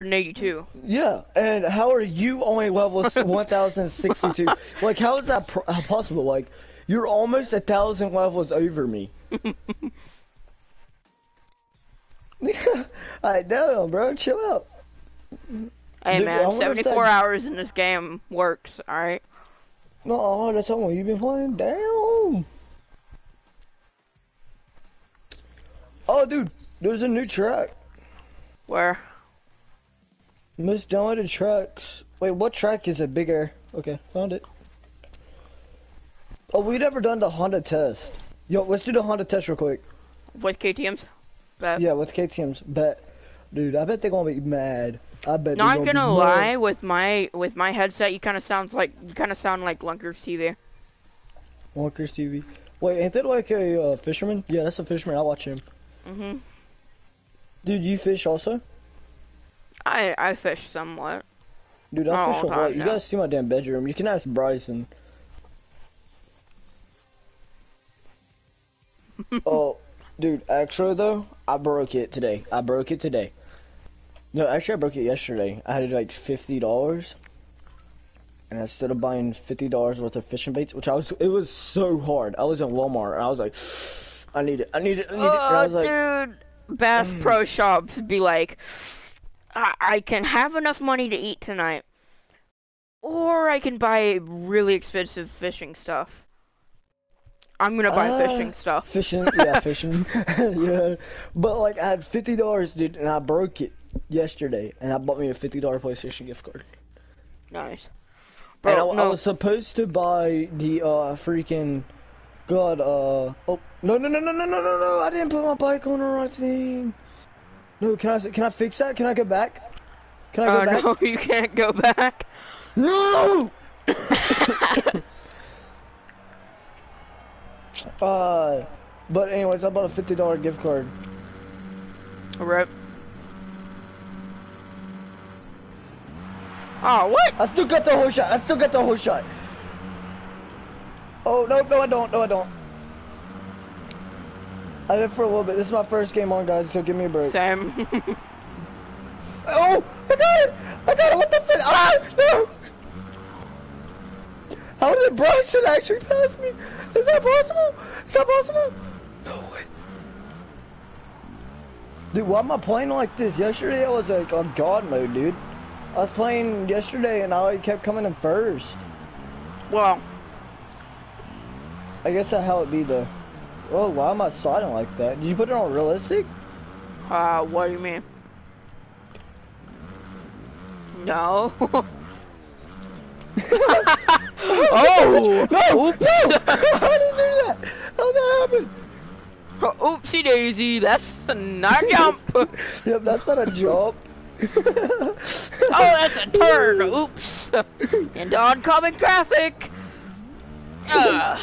182. Yeah, and how are you only level 1062? like, how is that pr- uh, possible? Like, you're almost a thousand levels over me. I know, bro. Chill out. Hey Dude, man, 74 that- hours in this game works, alright? No, oh, that's how long you've been playing. Damn. Oh, dude, there's a new track. Where? Most downloaded tracks. Wait, what track is it? Bigger. Okay, found it. Oh, we never done the Honda test. Yo, let's do the Honda test real quick. With KTM's? Bet. Yeah, with KTM's. Bet, dude, I bet they're gonna be mad. I bet. Not they're gonna lie, mad. with my with my headset, you kind of sounds like you kind of sound like Lunkers TV. Lunkers TV. Wait, ain't that like a uh, fisherman? Yeah, that's a fisherman. I watch him. Mhm. Dude, you fish also? I I fish somewhat. Dude, I fish a lot. You guys see my damn bedroom. You can ask Bryson. oh, dude, actually though, I broke it today. I broke it today. No, actually I broke it yesterday. I had like fifty dollars. And instead of buying fifty dollars worth of fishing baits, which I was it was so hard. I was in Walmart and I was like I need it, I need it, I need it. And I Oh, was like dude, Bass Pro Shops be like, I, I can have enough money to eat tonight, or I can buy really expensive fishing stuff. I'm gonna buy Ah. fishing stuff. Fishing, yeah, fishing, yeah. But like, I had fifty dollars, dude, and I broke it yesterday, and I bought me a fifty dollar PlayStation gift card. Nice. and I, Bro, I was supposed to buy the uh freaking, God, uh, oh no no no no no no no no! I didn't put my bike on the right thing. No, can I can I fix that? Can I go back? Can I go oh back? no, you can't go back. No! uh, but anyways, I bought a fifty dollar gift card. Rip. Oh, what? I still got the whole shot. I still got the whole shot. Oh no, no, I don't. No, I don't. I did for a little bit. This is my first game on, guys. So give me a break. Sam. Oh, I got it! I got it! What the fuck? Ah, no! How did Bryson actually pass me? Is that possible? Is that possible? No way. Dude, why am I playing like this? Yesterday I was like on God mode, dude. I was playing yesterday and I kept coming in first. well, I guess that's how it be though. Oh, why am I sliding like that? Did you put it on realistic? uh, what do you mean? No. oh! No! Oops. No! How did you do that? How did that happen? Oopsie daisy, that's a not jump. Yep, that's not a jump. Oh, that's a turn. Oops. And oncoming traffic. Ugh.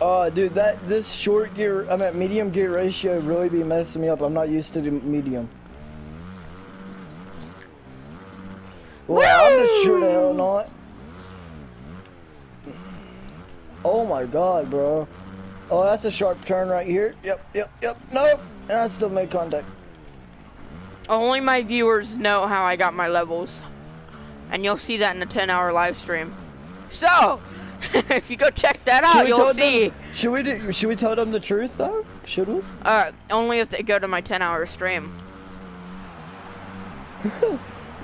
Oh, dude, that this short gear, I mean at medium gear ratio really be messing me up. I'm not used to the medium. Well, I'm just sure the hell not. Oh my god, bro. Oh, that's a sharp turn right here. Yep, yep, yep. Nope. And I still made contact. Only my viewers know how I got my levels. And you'll see that in the 10 hour live stream. So, if you go check that out, you'll see. them? Should we? Do, should we tell them the truth though? Should we? Uh, only if they go to my 10 hour stream.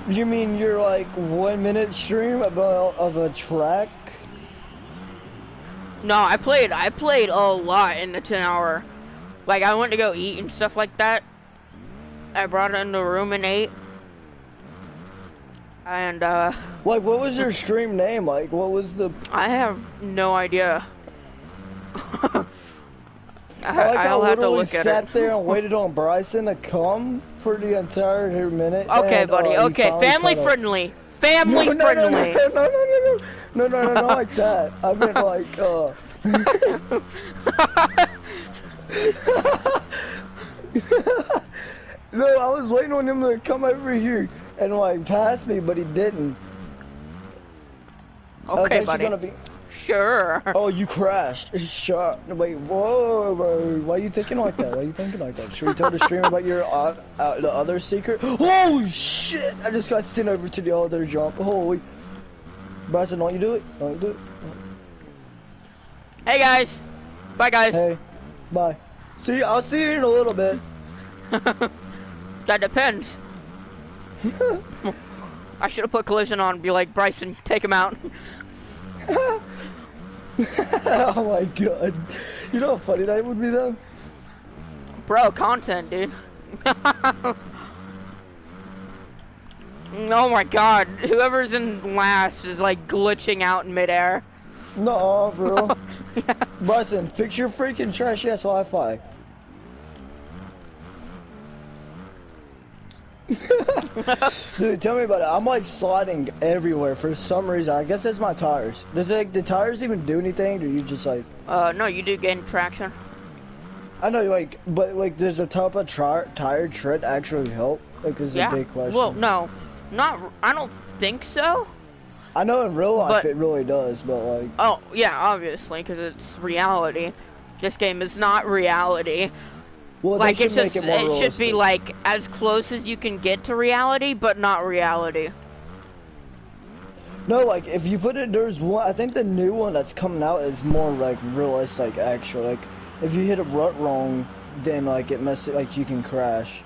You mean you're like one minute stream about of a track? No, I played. I played a lot in the 10 hour. Like, I went to go eat and stuff like that. I brought it in the room and ate. And, uh, Like, what was your stream name? Like, what was the? I have no idea. I, Like, I I'll have to literally look at sat there and waited on Bryson to come for the entire minute. Okay, and, buddy. uh, okay, family friendly. Family no, no, friendly. No, no, no, no, no, no, no, no, not like that. I meant like, uh. no, I was waiting on him to come over here and like pass me, but he didn't. Okay, buddy. gonna be. sure. Oh, you crashed. Shut. Wait, whoa, bro. Why are you thinking like that? Why are you thinking like that? Should we tell the streamer about your uh, uh, the other secret? Holy shit! I just got sent over to the other jump. Holy. Bryson, don't you do it? Don't you do it? Hey guys. Bye guys. Hey, bye. See, I'll see you in a little bit. that depends. I should have put collision on and be like, Bryson, take him out. oh my god. You know how funny that would be though? Bro, content, dude. oh my god. Whoever's in last is like glitching out in midair. No, for real. Bryson, fix your freaking trash ass Wi-Fi. Dude, tell me about it. I'm like sliding everywhere for some reason. I guess it's my tires. Does it, the tires even do anything? Or you just like? Uh, no, you do gain traction. I know, like, but like, does the type of tri tire tread actually help? Like, this is yeah. a big question. Well, no, not. I don't think so. I know in real life but, it really does, but like. Oh yeah, obviously, because it's reality. This game is not reality. Well, like it's just it, it should be like as close as you can get to reality, but not reality. No, like if you put it, there's one. I think the new one that's coming out is more like realistic, actual. Like if you hit a rut wrong, then like it messes, like you can crash.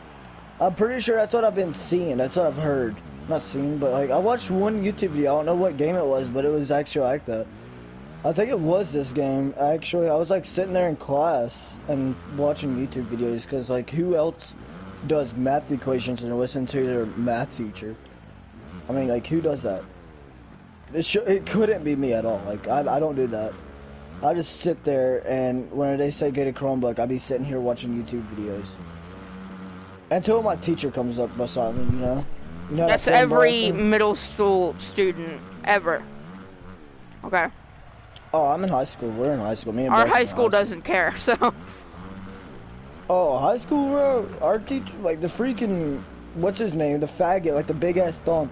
I'm pretty sure that's what I've been seeing. That's what I've heard. Not seen, but like I watched one YouTube video. I don't know what game it was, but it was actually like that. I think it was this game, actually. I was like sitting there in class and watching YouTube videos because like who else does math equations and listen to their math teacher? I mean, like who does that? It, sh it couldn't be me at all. Like I, I don't do that. I just sit there and when they say get a Chromebook, I'd be sitting here watching YouTube videos until my teacher comes up beside me. You know. You know That's every middle school student ever. Okay. Oh, I'm in high school. We're in high school. Me and our high school high doesn't care. So. Oh, high school, bro. Our teacher, like the freaking, what's his name? The faggot, like the big ass thumb.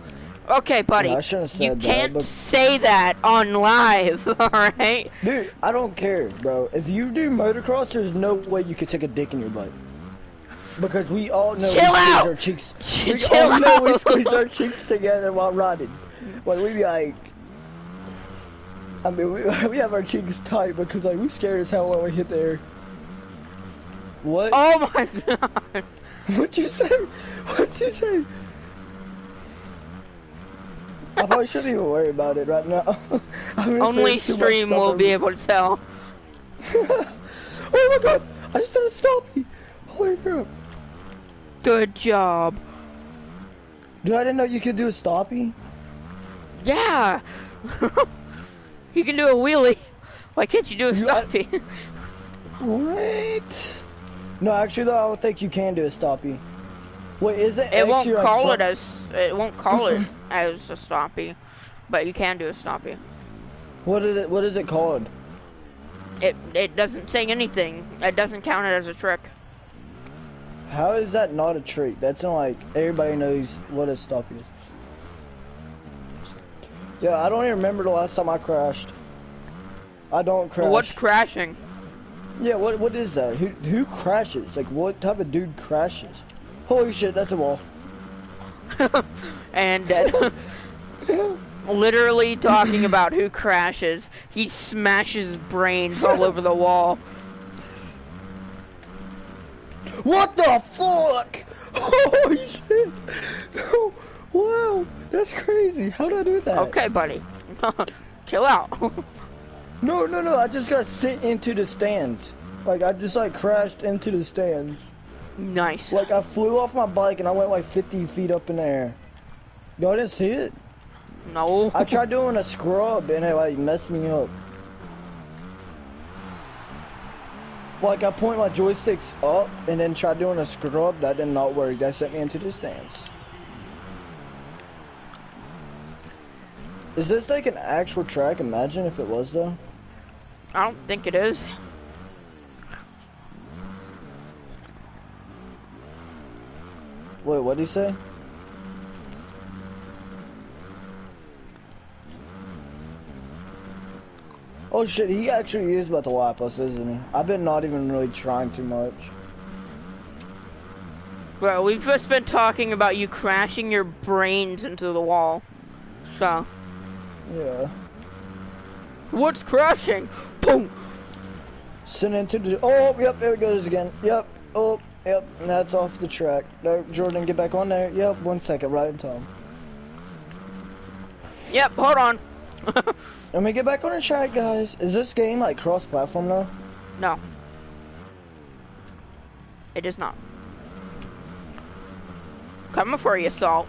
Okay, buddy. Yeah, I shouldn't have said you that, can't but- say that on live, alright? Dude, I don't care, bro. If you do motocross, there's no way you could take a dick in your butt. Because we all know Chill we out! squeeze our cheeks. Chill We all know we squeeze our cheeks together while riding. Like we be like, I mean, we, we have our cheeks tight because like we scared as hell when we hit there. What? Oh my god. What'd you say? What'd you say? I probably shouldn't even worry about it right now. I'm gonna say Only stream will be able to tell. oh my god! I just started stopping. Holy crap! Good job. Dude, I didn't know you could do a stoppie. Yeah. You can do a wheelie. Why can't you do a stoppie? What? No, actually, though, I don't think you can do a stoppie. Wait, is it? It won't call it as it won't call it as a stoppie, but you can do a stoppie. What is it? What is it called? It it doesn't say anything. It doesn't count it as a trick. How is that not a trick? That's not like everybody knows what a stoppie is. Yeah, I don't even remember the last time I crashed. I don't crash. What's crashing? Yeah, what what is that? Who who crashes? Like what type of dude crashes? Holy shit, that's a wall. and uh, literally talking about who crashes, he smashes brains all over the wall. What the fuck? Holy shit! Wow, that's crazy. How did I do that? Okay, buddy. Chill out. No, no, no. I just got sent into the stands. Like I just like crashed into the stands. nice. Like I flew off my bike and I went like 50 feet up in the air. Y'all didn't see it? No. I tried doing a scrub and it like messed me up. Like I point my joysticks up and then try doing a scrub. That did not work. That sent me into the stands. Is this like an actual track? Imagine if it was though. I don't think it is. Wait, what did he say? Oh shit, he actually is about to lap us, isn't he? I've been not even really trying too much. Bro, we've just been talking about you crashing your brains into the wall. So, Yeah. what's crashing? Boom! Send into the. Oh, yep, there it goes again. Yep. Oh, yep. That's off the track. No, Jordan, get back on there. Yep. One second, right in time. Yep, hold on. Let me get back on the track, guys. Is this game like cross-platform now? no. It is not. Coming for you, Salt.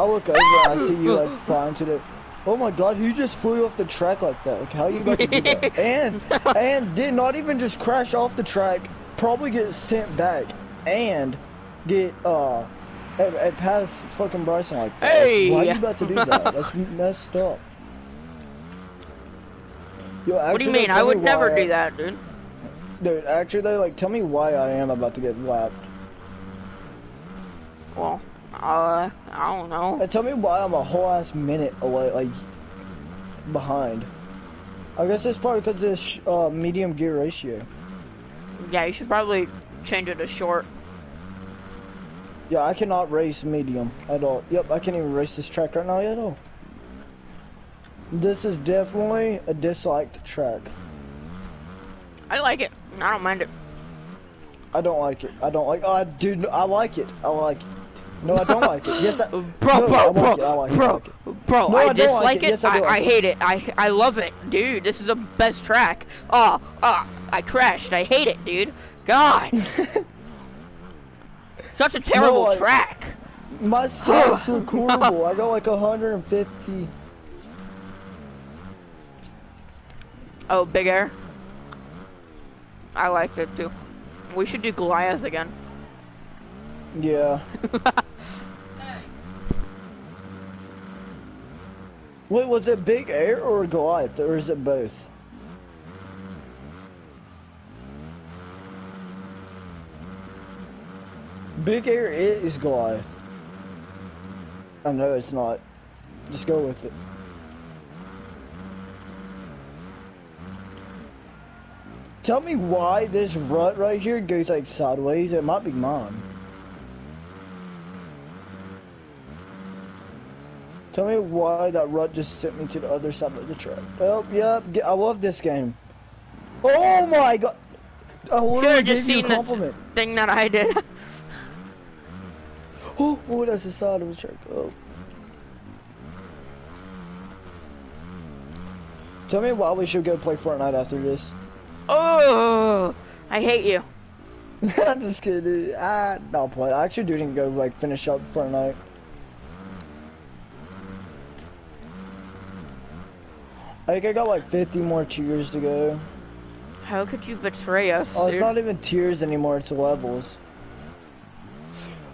I look over and I see you like flying to the. Oh my god, you just flew off the track like that. Like, how are you about to do that? And and did not even just crash off the track, probably get sent back, and get uh, and pass fucking Bryson like that. Like, Hey! why you about to do that? That's messed up. Yo, What do you mean? I me would never do that, dude. Dude, actually, though, like, tell me why I am about to get lapped. Well, uh, I don't know. And tell me why I'm a whole ass minute away, like, behind. I guess it's probably because this uh, medium gear ratio. Yeah, you should probably change it to short. Yeah, I cannot race medium at all. Yep, I can't even race this track right now at all. This is definitely a disliked track. I like it. I don't mind it. I don't like it. I don't like. Oh, dude, I like it. I like it. No, I don't like it. Yes, I, Bro, no, bro, I like bro, it. I like it. I bro, like it. bro, No, I, I don't dislike like it. it. Yes, I I, do I, like it. hate it. I I love it, dude. This is the best track. Oh, oh, I crashed. I hate it, dude. God, such a terrible I- track. My stats look horrible. I got like 150. Oh, big air. I liked it too. We should do Goliath again. Yeah. Wait, was it Big Air or Goliath, or is it both? Big Air is Goliath. I know it's not. Just go with it. Tell me why this rut right here goes like sideways. It might be mine. Tell me why that rut just sent me to the other side of the track. Oh, yep. ge- I love this game. Oh my god. I literally just gave you a seen the- compliment. Thing that I did. Oh, oh, that's the side of the track. Oh. Tell me why we should go play Fortnite after this. Oh, I hate you. I'm just kidding. Ah, I'll play. I actually didn't go like finish up Fortnite. I think I got like 50 more tiers to go. How could you betray us? Oh, it's dude? not even tiers anymore, it's levels.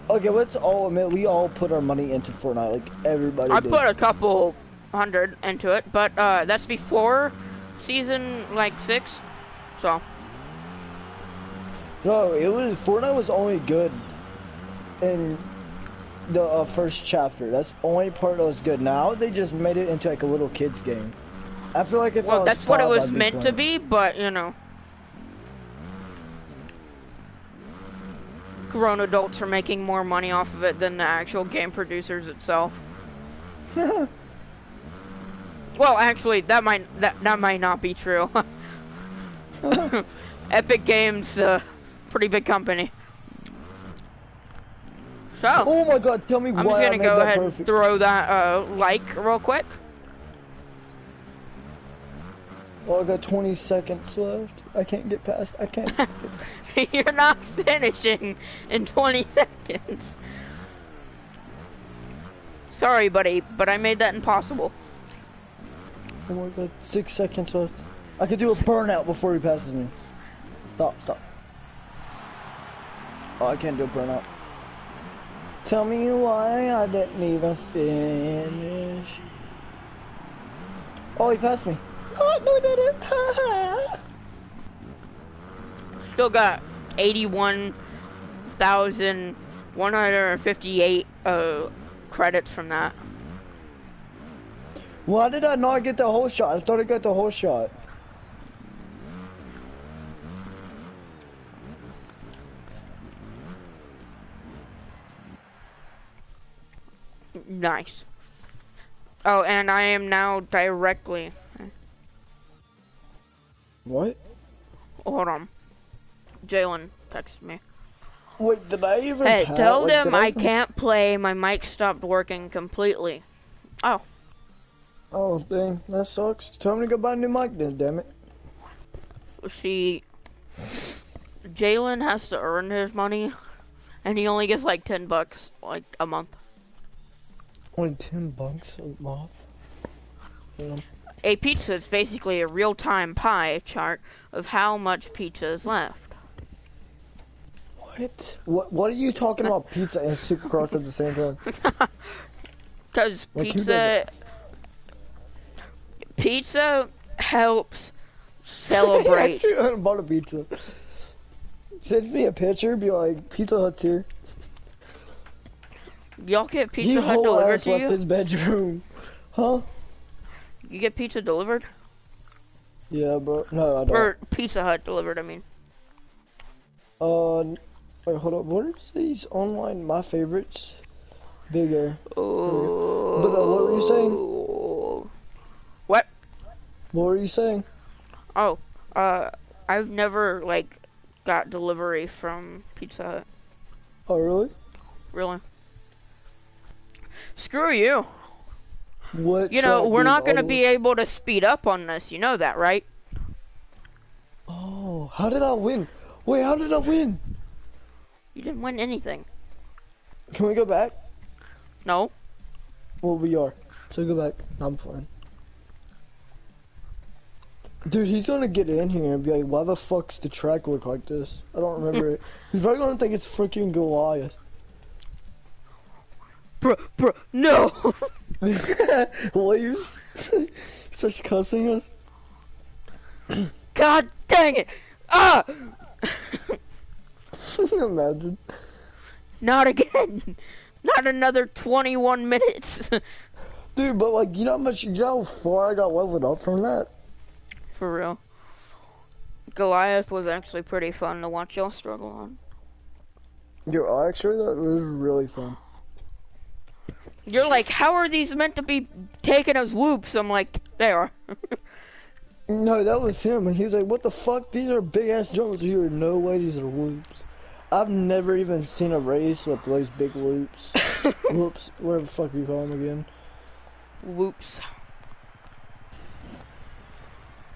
Okay, let's all admit we all put our money into Fortnite, like everybody I did. put a couple hundred into it, but uh, that's before season like six. So No, it was Fortnite was only good in the uh, first chapter. That's the only part that was good. Now they just made it into like a little kids game. I feel like if I well, that's what it was meant to be, but you know, grown adults are making more money off of it than the actual game producers itself. Well, actually, that might that that might not be true. Epic Games, uh, pretty big company. So. Oh my god, tell me I'm why just gonna go ahead perfect. and throw that uh, like real quick. Oh, I got 20 seconds left. I can't get past. I can't. You're not finishing in 20 seconds. Sorry, buddy, but I made that impossible. oh my god, six seconds left. I could do a burnout before he passes me. Stop, stop. Oh, I can't do a burnout. Tell me why I didn't even finish. Oh, he passed me. No, didn't. Still got 81,158 uh, credits from that. Why did I not get the whole shot? I thought I got the whole shot. Nice. Oh, and I am now directly. What? Hold on. Jalen texted me. Wait, did I even? Hey, have- tell like, them did I can't play. My mic stopped working completely. Oh, Oh, dang, that sucks. Tell me to go buy a new mic then, damn it. see, Jalen has to earn his money, and he only gets like ten bucks like a month. Only ten bucks a month. Yeah. A pizza is basically a real-time pie chart of how much pizza is left. What? What? What are you talking about? Pizza and Supercross at the same time? Because pizza, pizza helps celebrate. Actually, I bought a pizza. Sends me a picture, be like, Pizza Hut's here. Y'all get He Pizza Hut whole delivered ass to left his bedroom. Huh? You get pizza delivered? Yeah, bro. No, I don't. Or Pizza Hut delivered, I mean. Uh, wait, hold up. What are these online my favorites? Bigger. Oh. But uh, what were you saying? What? What were you saying? Oh, uh, I've never, like, got delivery from Pizza Hut. Oh, really? Really. Screw you. What? You know, we're not gonna be able to speed up on this. You know that, right? Oh, how did I win? Wait, how did I win? You didn't win anything. Can we go back? No. Well, we are. So go back. I'm fine. Dude, he's gonna get in here and be like, why the fuck's the track look like this? I don't remember it. He's probably gonna think it's freaking Goliath. Bruh, bruh, no! what you starts cussing us? God dang it! Ah! Imagine. Not again! Not another 21 minutes! Dude, but like, you know how much, you know how far I got leveled up from that? For real. Goliath was actually pretty fun to watch y'all struggle on. Dude, actually, that was really fun. You're like, how are these meant to be taken as whoops? I'm like, they are. No, that was him. And he was like, what the fuck? These are big ass jumps. You are no way these are loops. I've never even seen a race with those big loops. Whoops. Whatever the fuck you call them again. Whoops.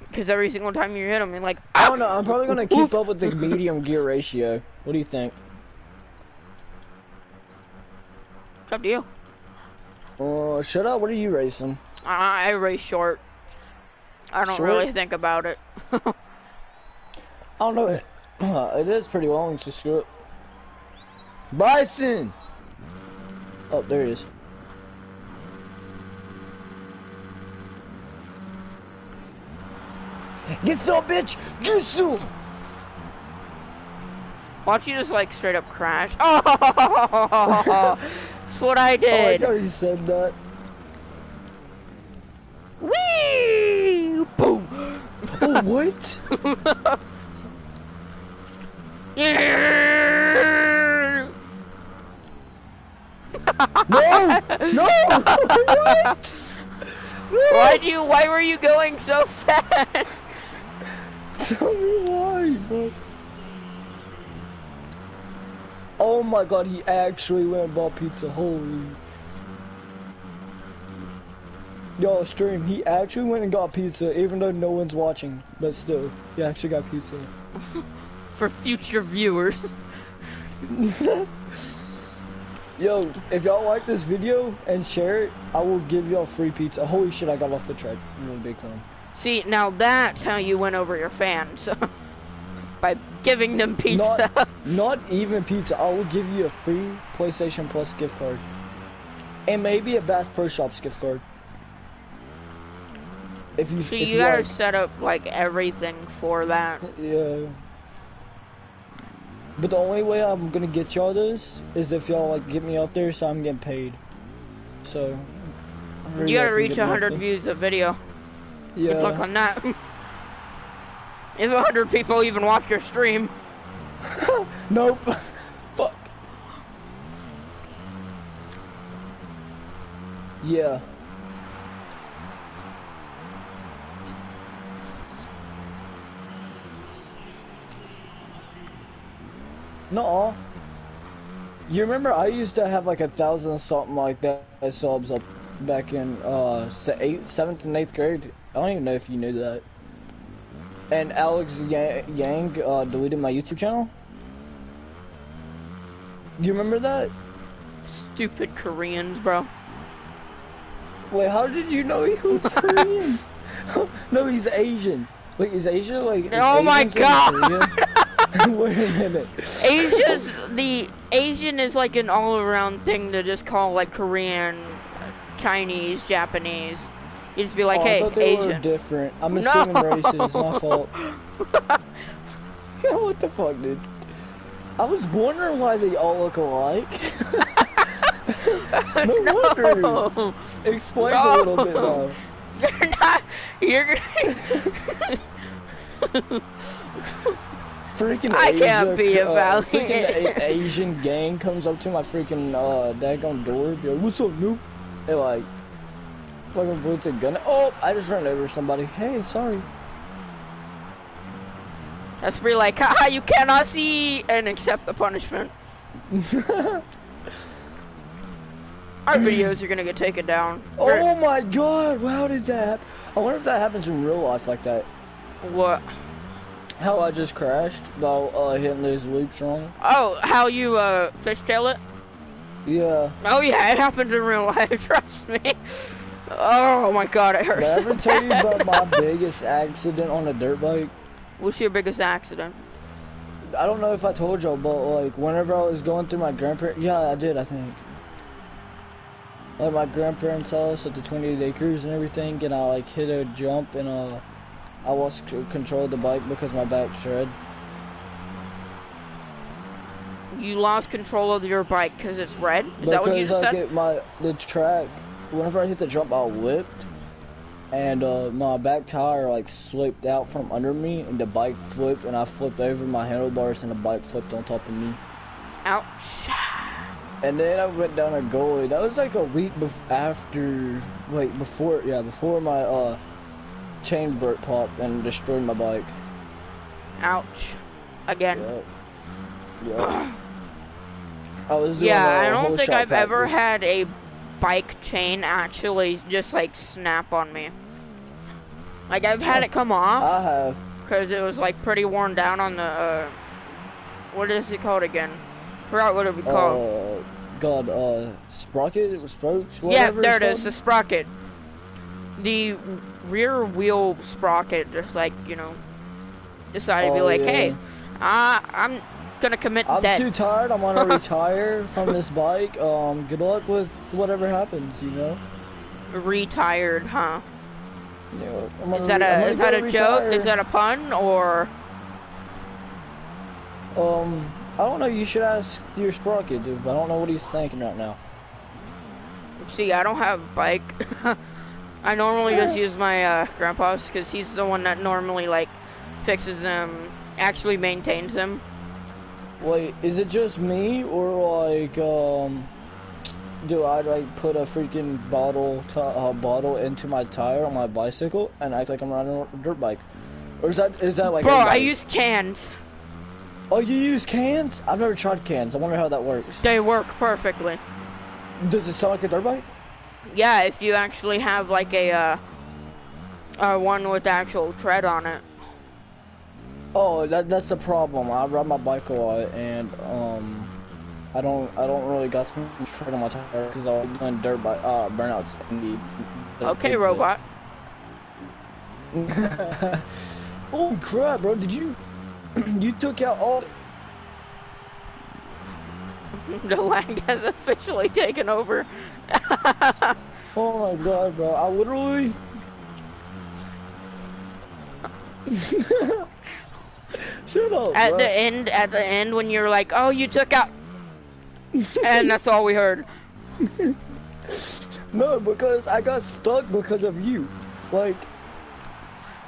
Because every single time you hit them, you're like, I don't know. I'm probably going to keep up with the medium gear ratio. What do you think? It's up to you. Uh, shut up. What are you racing? I, I race short. I don't Short? really think about it. I don't know. It, it is pretty long, so screw it. Bison! Oh, there he is. Get some, bitch! Get some! Watch you just like straight up crash. Oh, that's what I did. Oh, I did. like how he said that. Whee! Boom. Oh, what? No! No! what? Why'd you? Why were you going so fast? Tell me why. Oh my god, he actually went and bought pizza. Holy. Yo, stream, he actually went and got pizza, even though no one's watching. But still, he actually got pizza. For future viewers. Yo, if y'all like this video and share it, I will give y'all free pizza. Holy shit, I got off the track really big time. See, now that's how you win over your fans. By giving them pizza. Not, not even pizza. I will give you a free PlayStation Plus gift card. And maybe a Bass Pro Shops gift card. If you, so if you gotta like, set up like everything for that. yeah. But the only way I'm gonna get y'all this is if y'all like get me out there so I'm getting paid. So, You gotta reach get 100 views a video. Yeah. Good luck on that. if 100 people even watch your stream. nope. Fuck. Yeah. No. You remember I used to have like a thousand something like that subs up back in uh eighth, seventh and eighth grade. I don't even know if you knew that. And Alex Yang uh, deleted my YouTube channel. You remember that? Stupid Koreans, bro. Wait, how did you know he was Korean? no, he's Asian. Wait, is Asia like? is Oh my Asians in God. Wait a minute. Asia's the Asian is like an all-around thing to just call like Korean, Chinese, Japanese. You just be like, oh, I hey, thought they were Asian. different. I'm No. assuming racist. My fault. what the fuck, dude? I was wondering why they all look alike. no, wonder. no, Explains a little bit though. you're not. You're. Freaking I can't Asia, be uh, about freaking a- Asian gang comes up to my freaking uh daggone door, be like, "What's up, noob?" They're like fucking puts a gun. Oh, I just ran over somebody. Hey, sorry. That's be like, haha, you cannot see and accept the punishment. Our videos are gonna get taken down. We're- oh my god, how did that? happen? I wonder if that happens in real life like that. What? How I just crashed while uh, hitting those loops wrong. Oh, how you uh fishtail it? Yeah. Oh yeah, it happens in real life. Trust me. Oh my god, it hurts. Did I ever tell you about my biggest accident on a dirt bike? What's your biggest accident? I don't know if I told y'all, but like whenever I was going through my grandparents, yeah, I did, I think. Like my grandparents' house at the 20 day cruise and everything, and I like hit a jump and uh, I lost control of the bike because my back shred. You lost control of your bike because it's red. Is that what you because just like said? it, my the track, whenever I hit the jump, I whipped, and uh, my back tire like slipped out from under me, and the bike flipped, and I flipped over my handlebars, and the bike flipped on top of me. Ouch. And then I went down a gully. That was like a week after, wait, before, yeah, before my uh chain broke popped and destroyed my bike. Ouch. Again. Yep. Yep. I was doing Yeah, I don't think I've ever had a bike chain actually just like snap on me. Like I've had it come off I have. because it was like pretty worn down on the uh, what is it called again? Forgot what it was called. Uh, God, uh, sprocket, it was spokes, yeah, there it it's is, the sprocket. The rear wheel sprocket just like you know decided to be Oh, like, yeah. hey, uh, I'm gonna commit. I'm too tired. I'm gonna retire from this bike. Um, good luck with whatever happens. You know. Retired, huh? You Is that a is that a joke? Is that a pun or? Um, I don't know. You should ask your sprocket, dude. But I don't know what he's thinking right now. See, I don't have a bike. I normally just use my uh, grandpa's because he's the one that normally like fixes them, actually maintains them. Wait, is it just me or like um? Do I like put a freaking bottle uh, bottle into my tire on my bicycle and act like I'm riding a dirt bike, or is that is that like? Bro, I use cans. Oh, you use cans? I've never tried cans. I wonder how that works. They work perfectly. Does it sound like a dirt bike? Yeah, if you actually have like a uh, uh one with actual tread on it. Oh, that that's the problem. I ride my bike a lot, and um, I don't I don't really got too much tread on my tire because I was doing dirt bike uh burnouts the. Okay, robot. oh crap, bro! Did you you took out all? the lag has officially taken over. Oh my god, bro! I literally. Shut up, at bro. the end, at the end, when you're like, "Oh, you took out," and that's all we heard. No, because I got stuck because of you. Like,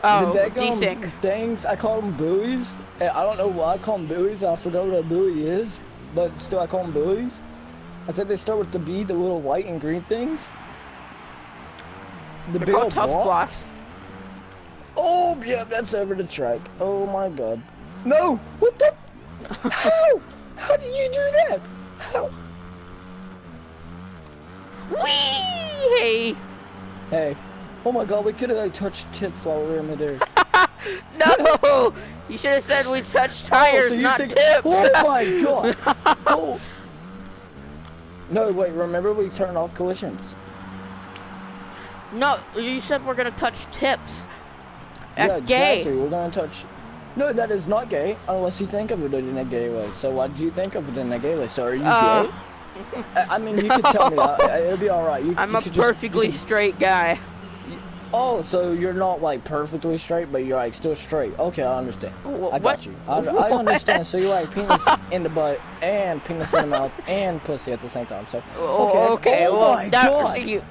Oh, desync. things, I call them buoys. And I don't know why I call them buoys. I forgot what a buoy is, but still I call them buoys. I think they start with the B, the little white and green things. The They're big tough blocks. blocks. Oh, yeah, that's over the track. Oh my god. No! What the? How? How did you do that? How? Whee! Hey. Hey. Oh my god, we could have like touched tits while we were in midair. no! You should have said we touched tires, oh, so not think- tips. Oh my god! oh. No, wait, remember we turned off collisions. no, you said we're gonna touch tips. That's yeah, gay. Exactly, we're gonna touch. No, that is not gay, unless you think of it in a gay way. So why do you think of it in a gay way? So are you Uh, gay? I mean, you could tell me. I, I- it'll be alright. You, I'm you a just- perfectly could- straight guy. Oh, so you're not like perfectly straight, but you're like still straight. Okay, I understand. I got what? you. I, I understand. So you like penis in the butt and penis in the mouth and pussy at the same time. So Oh, okay. okay, oh well, my that, god. you-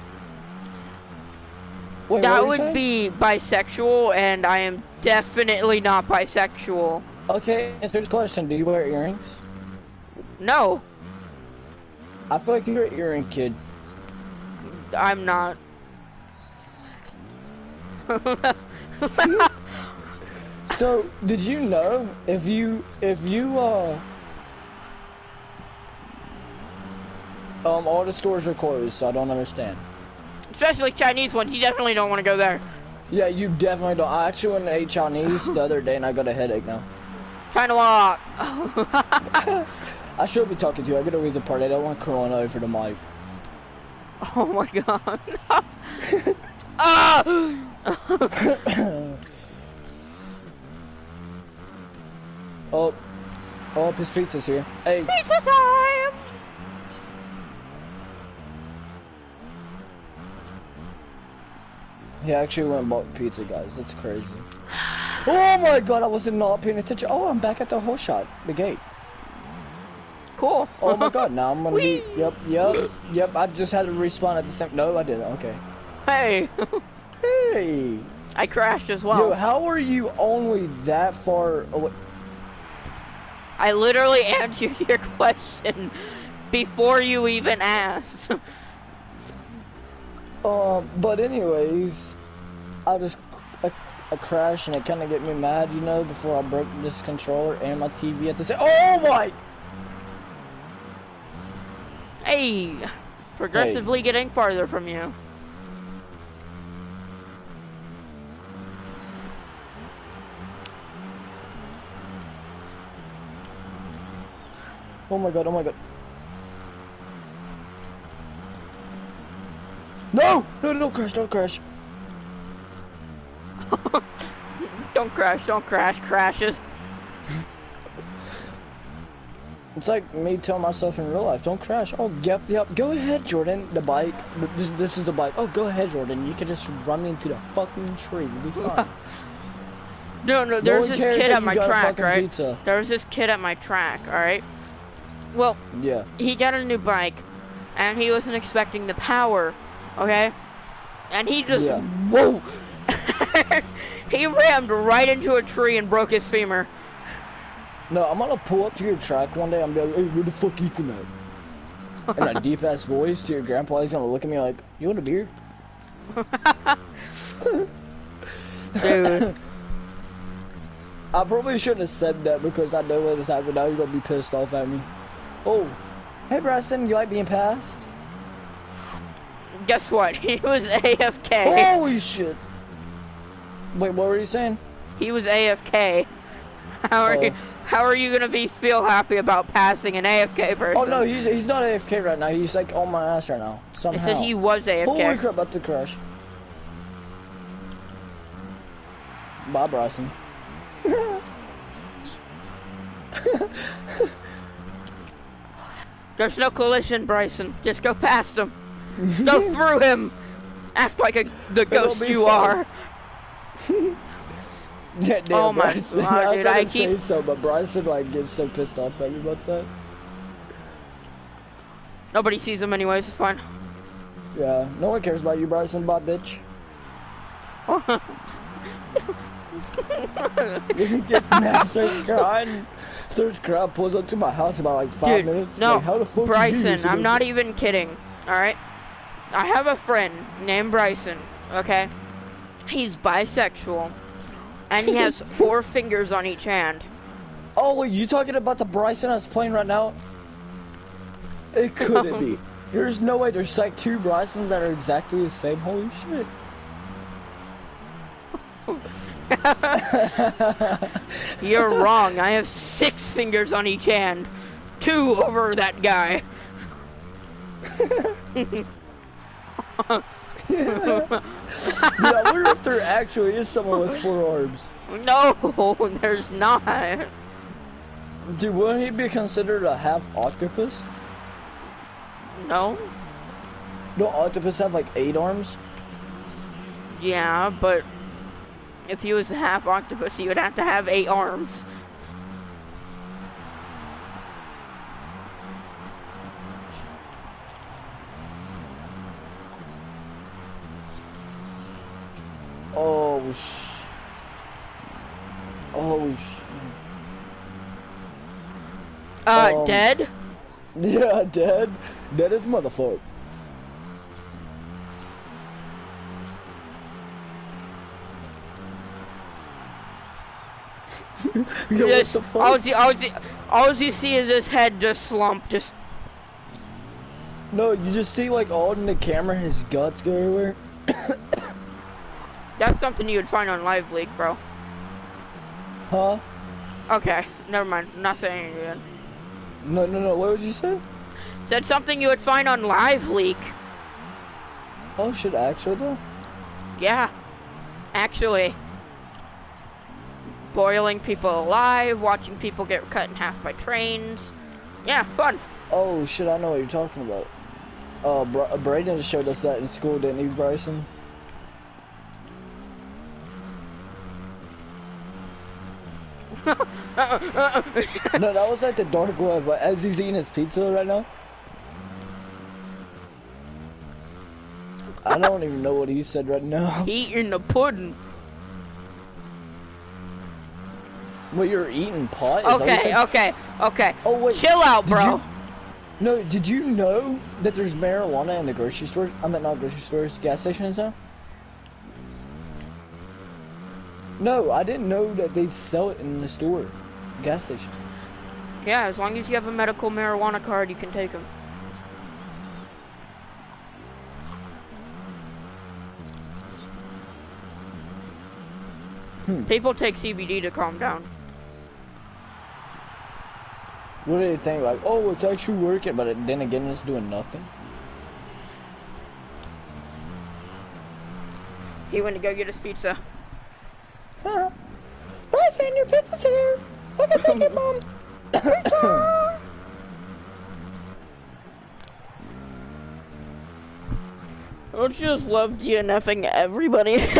Wait, that would be bisexual, and I am definitely not bisexual. Okay, answer this question. Do you wear earrings? No, I feel like you're an earring kid. I'm not. So did you know if you if you uh um all the stores are closed, so I don't understand. Especially Chinese ones, you definitely don't want to go there. Yeah, you definitely don't. I actually went and ate Chinese the other day and I got a headache now. China lock. I should be talking to you. I gotta leave the party. I don't want Corona over the mic. oh my god. ah! Oh, oh, his pizza's here. Hey, Pizza time! He actually went and bought pizza, guys. That's crazy. Oh my god, I wasn't not paying attention. Oh, I'm back at the whole shot, the gate. Cool. Oh my god, now I'm gonna be. Yep, yep, yep. I just had to respawn at the same. No, I didn't. Okay. hey, Hey, I crashed as well. yo, how are you only that far away? I literally answered your question before you even asked. Um, but anyways, I just a, I crashed and it kind of get me mad, you know, before I broke this controller and my TV at the same. Oh my! hey, progressively getting farther from you. Oh my god! Oh my god! No! No! Don't crash! Don't crash! Don't crash, don't crash, crashes. It's like me telling myself in real life, don't crash. Oh, yep, yep. Go ahead, Jordan. The bike. This, this is the bike. Oh, go ahead, Jordan. You can just run into the fucking tree. You'll be fine. No, no, there no this kid at my track, right? Pizza. There was this kid at my track, alright? Well, Yeah. he got a new bike, and he wasn't expecting the power, okay? And he just, Yeah. whoa! he rammed right into a tree and broke his femur. No, I'm gonna pull up to your track one day. I'm gonna be like, hey, where the fuck Ethan at? In a deep ass voice to your grandpa, he's gonna look at me like, you want a beer? Dude, I probably shouldn't have said that because I know what has happened. Now you're gonna be pissed off at me. Oh, hey Bryson, you like being passed? guess what? He was AFK. Holy shit! Wait, what were you saying? He was AFK. How are Oh. you? How are you gonna be feel happy about passing an AFK person? Oh no, he's he's not AFK right now. He's like on my ass right now. Somehow. I said he was AFK. Holy crap! About to crash. Bye, Bryson. There's no collision, Bryson. Just go past him. go through him. Act like a the ghost you fun. are. Yeah, damn, Oh my Bryson. God, I dude, I say keep- so, but Bryson like gets so pissed off at me about that. Nobody sees him anyways. It's fine. Yeah, no one cares about you, Bryson, bot bitch. he gets mad, starts crying, starts crying, pulls up to my house about like five Dude, minutes. no, like, how the fuck Bryson, I'm not even kidding. All right, I have a friend named Bryson. Okay, he's bisexual, and he has four fingers on each hand. Oh, wait, you talking about the Bryson I was playing right now? It couldn't be. There's no way there's like two Brysons that are exactly the same. Holy shit. You're wrong. I have six fingers on each hand, two over that guy. Dude, I wonder if there actually is someone with four arms. No, there's not. Dude, wouldn't he be considered a half octopus? No. Don't octopus have like eight arms? Yeah, but if he was a half octopus, he would have to have eight arms. Oh sh. Oh sh. Uh, Um, dead? Yeah, dead. Dead as motherfucker. Yo, what Just, the fuck? all you, all, you, all you see is his head just slump, just No, you just see like all in the camera, his guts go everywhere. that's something you would find on Live Leak, bro. Huh? Okay, never mind. Not saying it again. No, no, no. What would you say? Said something you would find on Live Leak. Oh shit, actually though. Yeah, actually. Boiling people alive, watching people get cut in half by trains. Yeah, fun. Oh shit, I know what you're talking about. Uh, Bra- Braden showed us that in school, didn't he, Bryson? No, that was like the dark web. But as he's eating his pizza right now, I don't even know what he said right now. Eating the pudding. Well, you're eating pot. Is that what you Okay, okay, okay. Oh wait. Chill out, bro. you- no, did you know that there's marijuana in the grocery stores? I meant not grocery stores, gas stations now. No, I didn't know that they'd sell it in the store, gas station. Yeah, as long as you have a medical marijuana card, you can take them. Hmm. People take CBD to calm down. What do they think? Like, oh, it's actually working, but it, then again, it's doing nothing. He went to go get his pizza. Huh? Bryson, your pizza's here. Look at that, mom. Don't you just love DNFing everybody?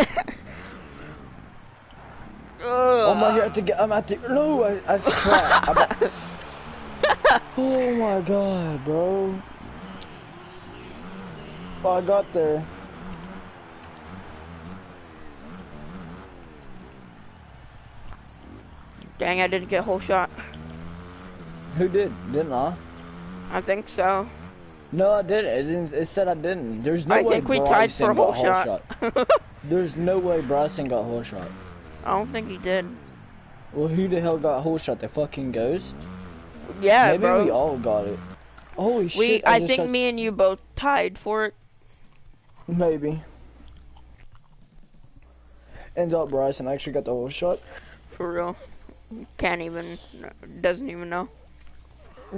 Oh my god, I have to get, I'm at the, no, I, I crap. I'm at, oh my god, bro. Well, I got there. Dang, I didn't get a holeshot. Who did? Didn't I? I think so. No, I didn't. It, didn't, it said I didn't. There's no I way think we tied for a holeshot. There's no way Bryson got holeshot. I don't think he did. Well, who the hell got holeshot? The fucking ghost? Yeah, Maybe bro. we all got it. Holy We, shit! I just think got- me and you both tied for it. Maybe. Ends up Bryson actually got the holeshot. For real. Can't even, doesn't even know.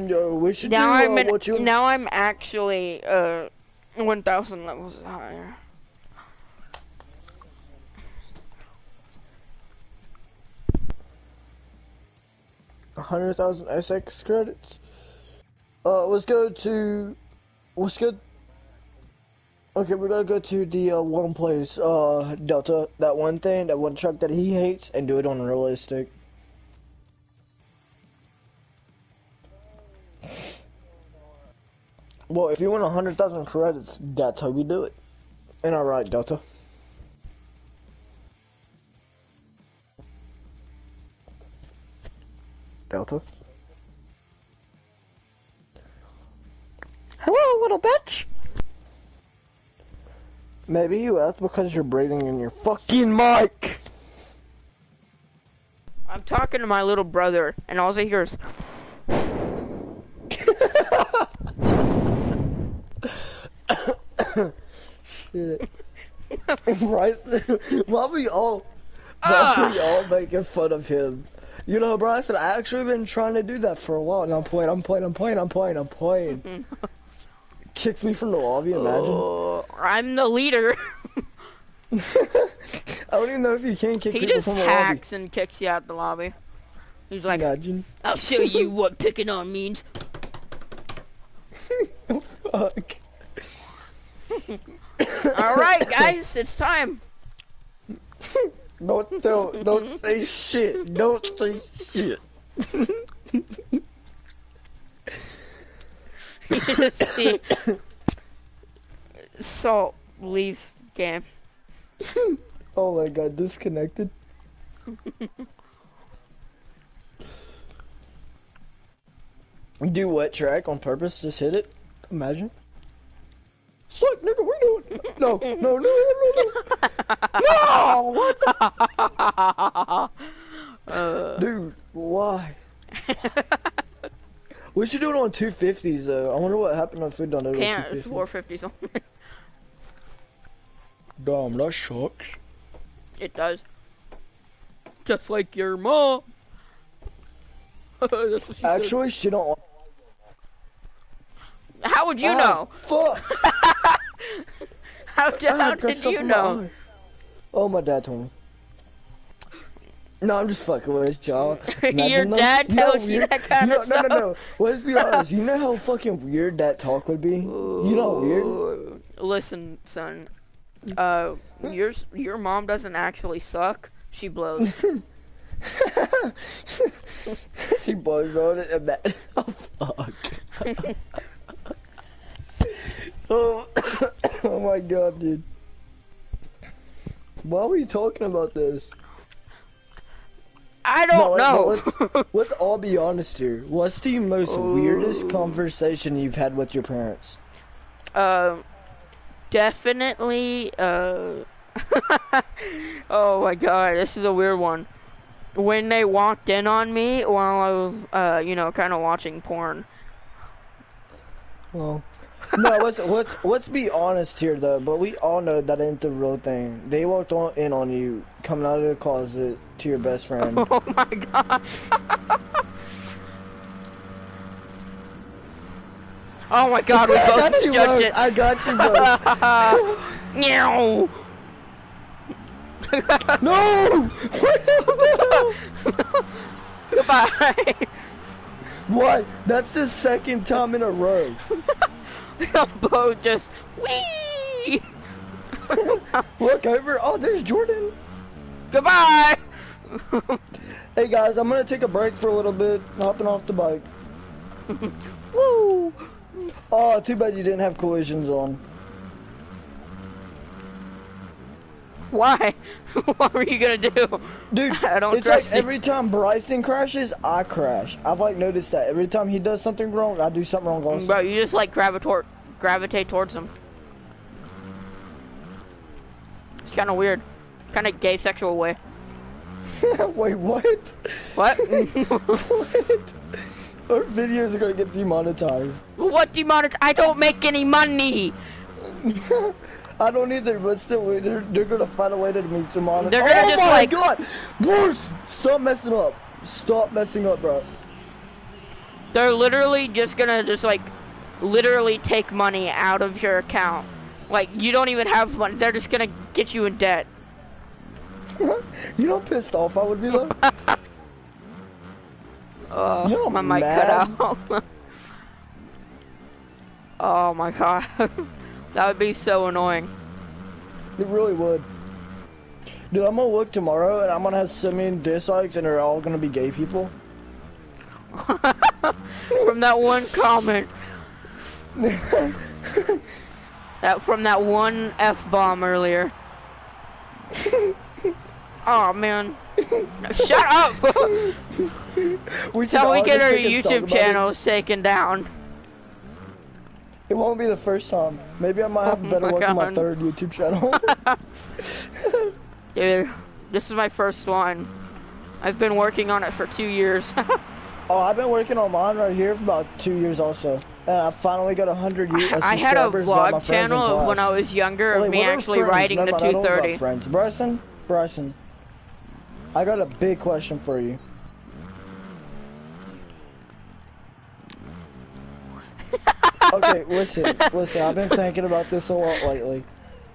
Yo, we should Now do I'm uh, in, what you. now I'm actually uh 1,000 levels higher. hundred thousand SX credits. Uh, let's go to. Let's go. Okay, we gotta go to the uh, one place, uh, Delta. That one thing, that one truck that he hates, and do it on realistic. Well, if you want 100,000 credits, that's how we do it. And alright, Delta. Delta. Hello, little bitch! Maybe you asked because you're breathing in your fucking mic! I'm talking to my little brother, and all I hear is. Shit. Bryson, why we all, why ah! we all making fun of him? You know, Bryson, I actually been trying to do that for a while, and I'm playing, I'm playing, I'm playing, I'm playing, I'm playing. Kicks me from the lobby, imagine. Oh, I'm the leader. I don't even know if you can kick he people from the lobby. He just hacks and kicks you out the lobby. He's like. Imagine. I'll show you what picking on means. oh, Fuck. All right, guys, it's time. Don't tell, don't say shit. Don't say shit. See, Salt leaves game. Oh my god, disconnected. Do what track on purpose? Just hit it? Imagine. Suck, nigga, we do it. No, no, no, no, no. No! No! What the? Uh, Dude, why? We should do it on 250s though. I wonder what happened if we done it on can't. It's 250s. 450 something. Damn, that sucks. It does. Just like your mom. That's what she said. Actually, she don't. How would you Ah, know? Fuck. How, did- how that did you know? Oh, my dad told me. No, I'm just fucking with y'all. Your dad know tells you that kind you know, of No, no, stuff? no. Let's be honest. You know how fucking weird that talk would be? You know weird? Listen, son. Uh, yours, your mom doesn't actually suck. She blows. she blows on it and that. Oh, fuck. Oh, oh my god, dude. Why are we talking about this? I don't let- know. let's, let's all be honest here. What's the most weirdest conversation you've had with your parents? uh, definitely. Uh, oh my god, this is a weird one. When they walked in on me while I was, uh, you know, kind of watching porn. Well, no, let's let's let's be honest here though. But we all know that ain't the real thing. They walked on, in on you coming out of the closet to your best friend. Oh my god. oh my god, we I both got you, misjudged bro. it. I got you, bro. No! The? Goodbye. What? That's the second time in a row. Both just wee. Look over. Oh, there's Jordan. Goodbye. Hey guys, I'm gonna take a break for a little bit. Hopping off the bike. Woo. Oh, too bad you didn't have collisions on. Why? what were you gonna do? Dude, I don't it's like you. every time Bryson crashes, I crash. I've like noticed that every time he does something wrong, I do something wrong also. Bro, you just like gravitate gravitate towards him. It's kind of weird. Kind of gay sexual way. Wait, what? What? what? Our videos are gonna get demonetized. what demonetized? I don't make any money. I don't either, but still, they're, they're gonna find a way to me to monetize. They're gonna oh just, my like- god! Bruce! Stop messing up. Stop messing up, bro. They're literally just gonna just like literally take money out of your account. Like you don't even have money. They're just gonna get you in debt. you know how pissed off I would be though? Oh, You know my mic cut out. oh my god. That would be so annoying. It really would. Dude, I'm gonna look tomorrow and I'm gonna have so many dislikes and they're all gonna be gay people. From that one comment. That from that one f bomb earlier. oh man, No, shut up! we That's how we should get our just make a song YouTube channels taken down. It won't be the first time. Maybe I might have Oh better luck with my third YouTube channel. Dude, this is my first one. I've been working on it for two years. oh, I've been working on mine right here for about two years also. And I finally got 100 u- uh, I had a subscribers vlog channel of when. I was younger Wait, of me actually friends? riding Never the mind, I don't know about 230. Friends, Bryson, Bryson, I got a big question for you. Okay, listen, listen. I've been thinking about this a lot lately.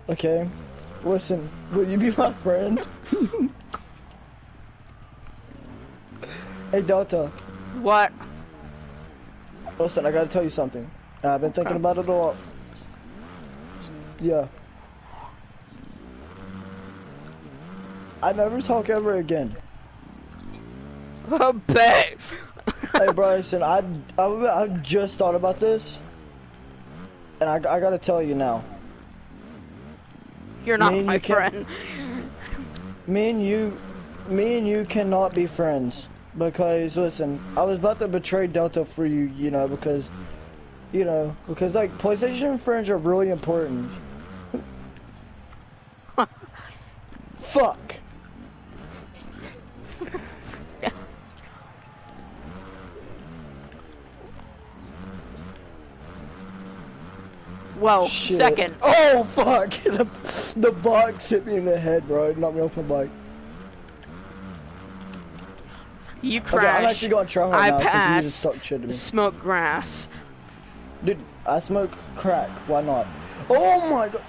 Okay, listen. Will you be my friend? hey, Delta. What? Listen, I gotta tell you something. I've been thinking about it a lot. Yeah. I never talk ever again. Oh, babe. Hey Bryson, I, I I just thought about this, and I, I gotta tell you now. You're not my you friend. Me and you, me and you cannot be friends because listen, I was about to betray Delta for you, you know, because, you know, because like PlayStation friends are really important. Fuck. Well, Shit. second. Oh fuck! the, the box hit me in the head, bro. It knocked me off my bike. You crashed. Okay, I'm actually going to try I right now since you just talk shit to me. Smoke grass. Dude, I smoke crack. Why not? Oh my god.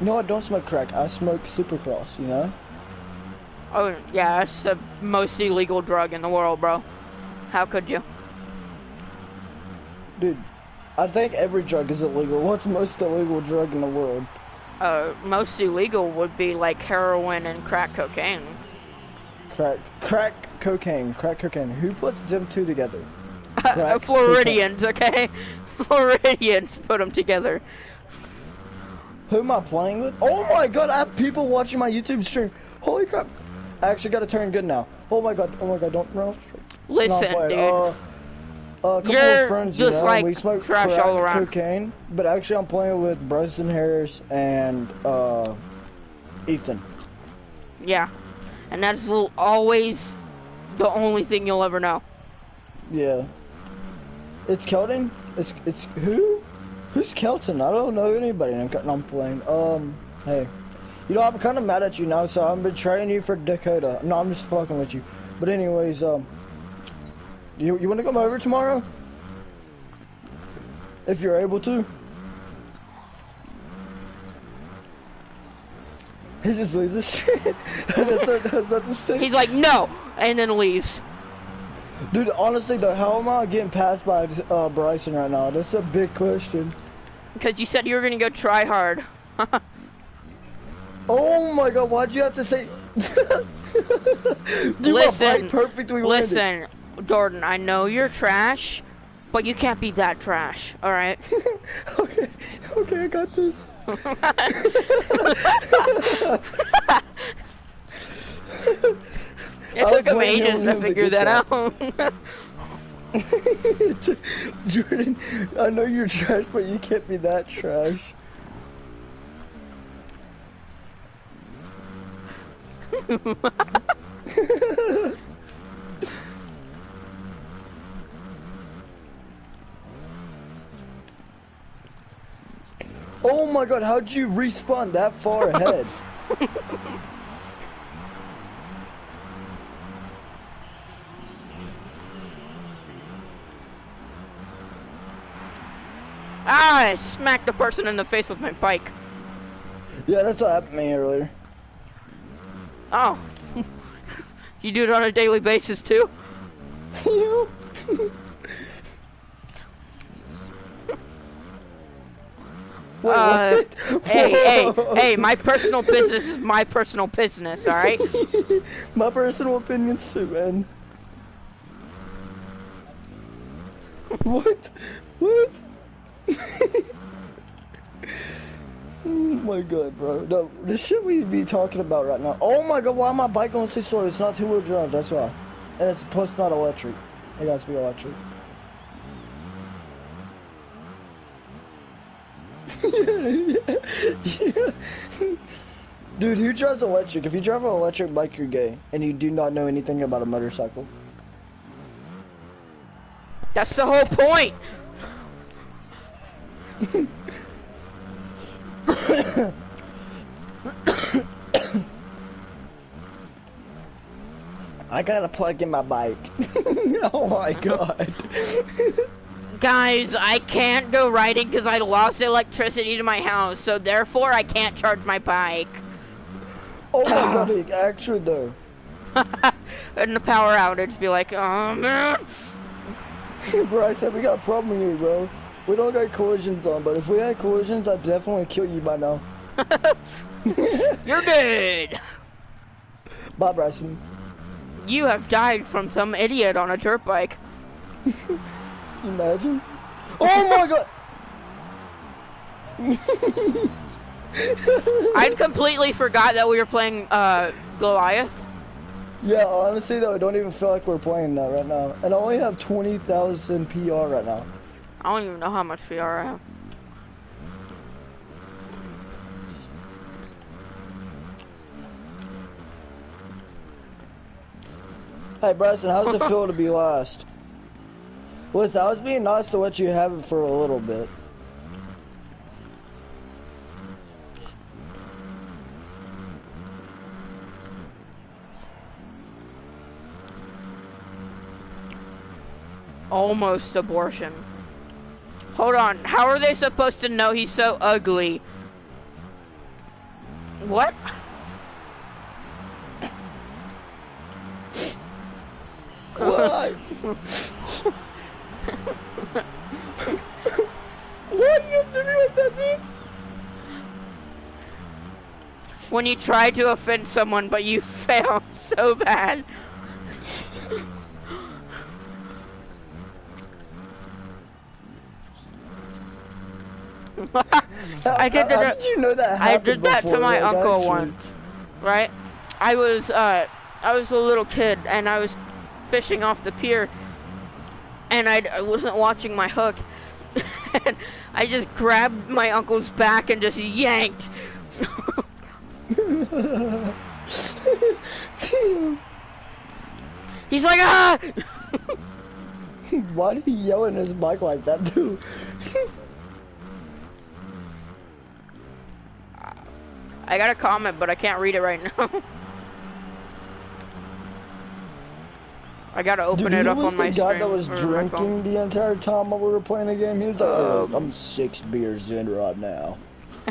No, I don't smoke crack. I smoke Supercross. You know. Oh, yeah, it's the most illegal drug in the world, bro. How could you? Dude, I think every drug is illegal. What's the most illegal drug in the world? Uh, most illegal would be like heroin and crack cocaine. Crack, crack cocaine, crack cocaine. Who puts them two together? Crack Floridians, okay? Floridians put them together. Who am I playing with? Oh my god, I have people watching my YouTube stream. Holy crap. I actually got to turn good now. Oh my god, oh my god, don't run off. Listen, dude. Uh, a couple You're of friends, you know, like we smoke trash crack all around. cocaine, but actually I'm playing with Bryson Harris and uh, Ethan. yeah. And that's always the only thing you'll ever know. Yeah. It's Kelton? It's it's who? Who's Kelton? I don't know anybody named Kelton I'm playing. Um, hey. You know, I'm kind of mad at you now, so I'm betraying you for Dakota. No, I'm just fucking with you. But anyways, um, you you want to come over tomorrow? If you're able to. He just loses shit. that's, not, that's not the same. He's like, no, and then leaves. Dude, honestly though, how am I getting passed by uh, Bryson right now? That's a big question. Because you said you were gonna go try hard. Oh my god, why'd you have to say... Dude, Listen, perfectly landed. Jordan, I know you're trash, but you can't be that trash, alright? okay, okay, I got this. It I took him ages to him to figure that that. out. Jordan, I know you're trash, but you can't be that trash. Oh my god, how'd you respawn that far ahead? ah, I smacked the person in the face with my bike. yeah, that's what happened to me earlier. Oh. you do it on a daily basis too? You? Uh, what? hey, hey, hey, my personal business is my personal business, alright? My personal opinions too, man. What? What? oh my god, bro. No, the shit we be talking about right now. Oh my god, why my bike going so slow? It's not two-wheel drive, that's why. And it's plus not electric. It has to be electric. yeah, yeah. Dude, who drives electric? If you drive an electric bike, you're gay, and you do not know anything about a motorcycle. That's the whole point. I gotta plug in my bike. oh my god. Guys, I can't go riding because I lost electricity to my house, so therefore I can't charge my bike. oh my god, it actually though. and the power outage be like, oh man. bro, I said we got a problem here, bro. We don't got collisions on, but if we had collisions, I'd definitely kill you by now. You're dead. Bye, Bryson. You have died from some idiot on a dirt bike. Imagine. Oh my god! I completely forgot that we were playing uh, Goliath. Yeah, honestly though, I don't even feel like we're playing that right now. And I only have 20,000 PR right now. I don't even know how much PR I have. Hey Bryson, how's it feel to be last? Listen, I was being nice to let you have it for a little bit. Almost abortion. Hold on, how are they supposed to know he's so ugly? What? Why? what do you have to do with that, dude? When you try to offend someone but you fail so bad. I did How that. did you know that I did that to my uncle once, right? I was uh, I was a little kid and I was fishing off the pier, and I'd, I wasn't watching my hook, and I just grabbed my uncle's back and just yanked. He's like, ah! Why did he yell in his bike like that, dude? I got a comment, but I can't read it right now. I gotta open Dude, it up was on the my guy stream that was or my drinking the entire time while we were playing the game? He was like, oh, Um, I'm six beers in right now.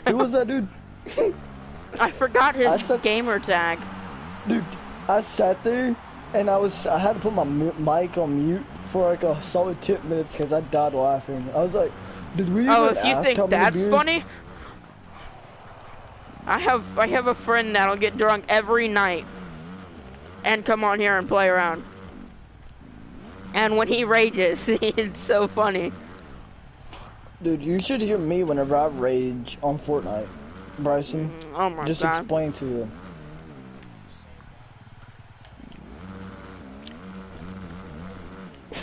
Who was that dude? I forgot his I said- gamer tag. Dude, I sat there and I was I had to put my mic on mute for like a solid 10 minutes because I died laughing. I was like, did we Oh, even if you think that's beers? funny, I have I have a friend that'll get drunk every night and come on here and play around. And when he rages, it's so funny. Dude, you should hear me whenever I rage on Fortnite. Bryson, mm, Oh my just god. explain to you.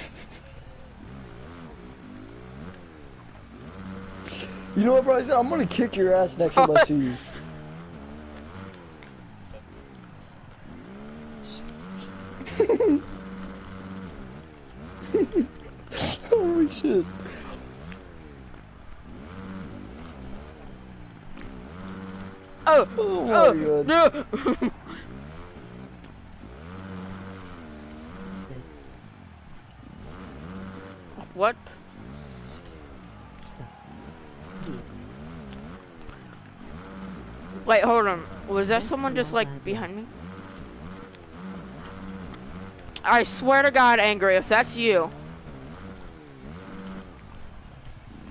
You know what, Bryson? I'm gonna kick your ass next time I see you. Holy shit. Oh, Oh my oh, god. no. what? Wait, hold on. Was there someone just like behind me? I swear to God, Angry, if that's you.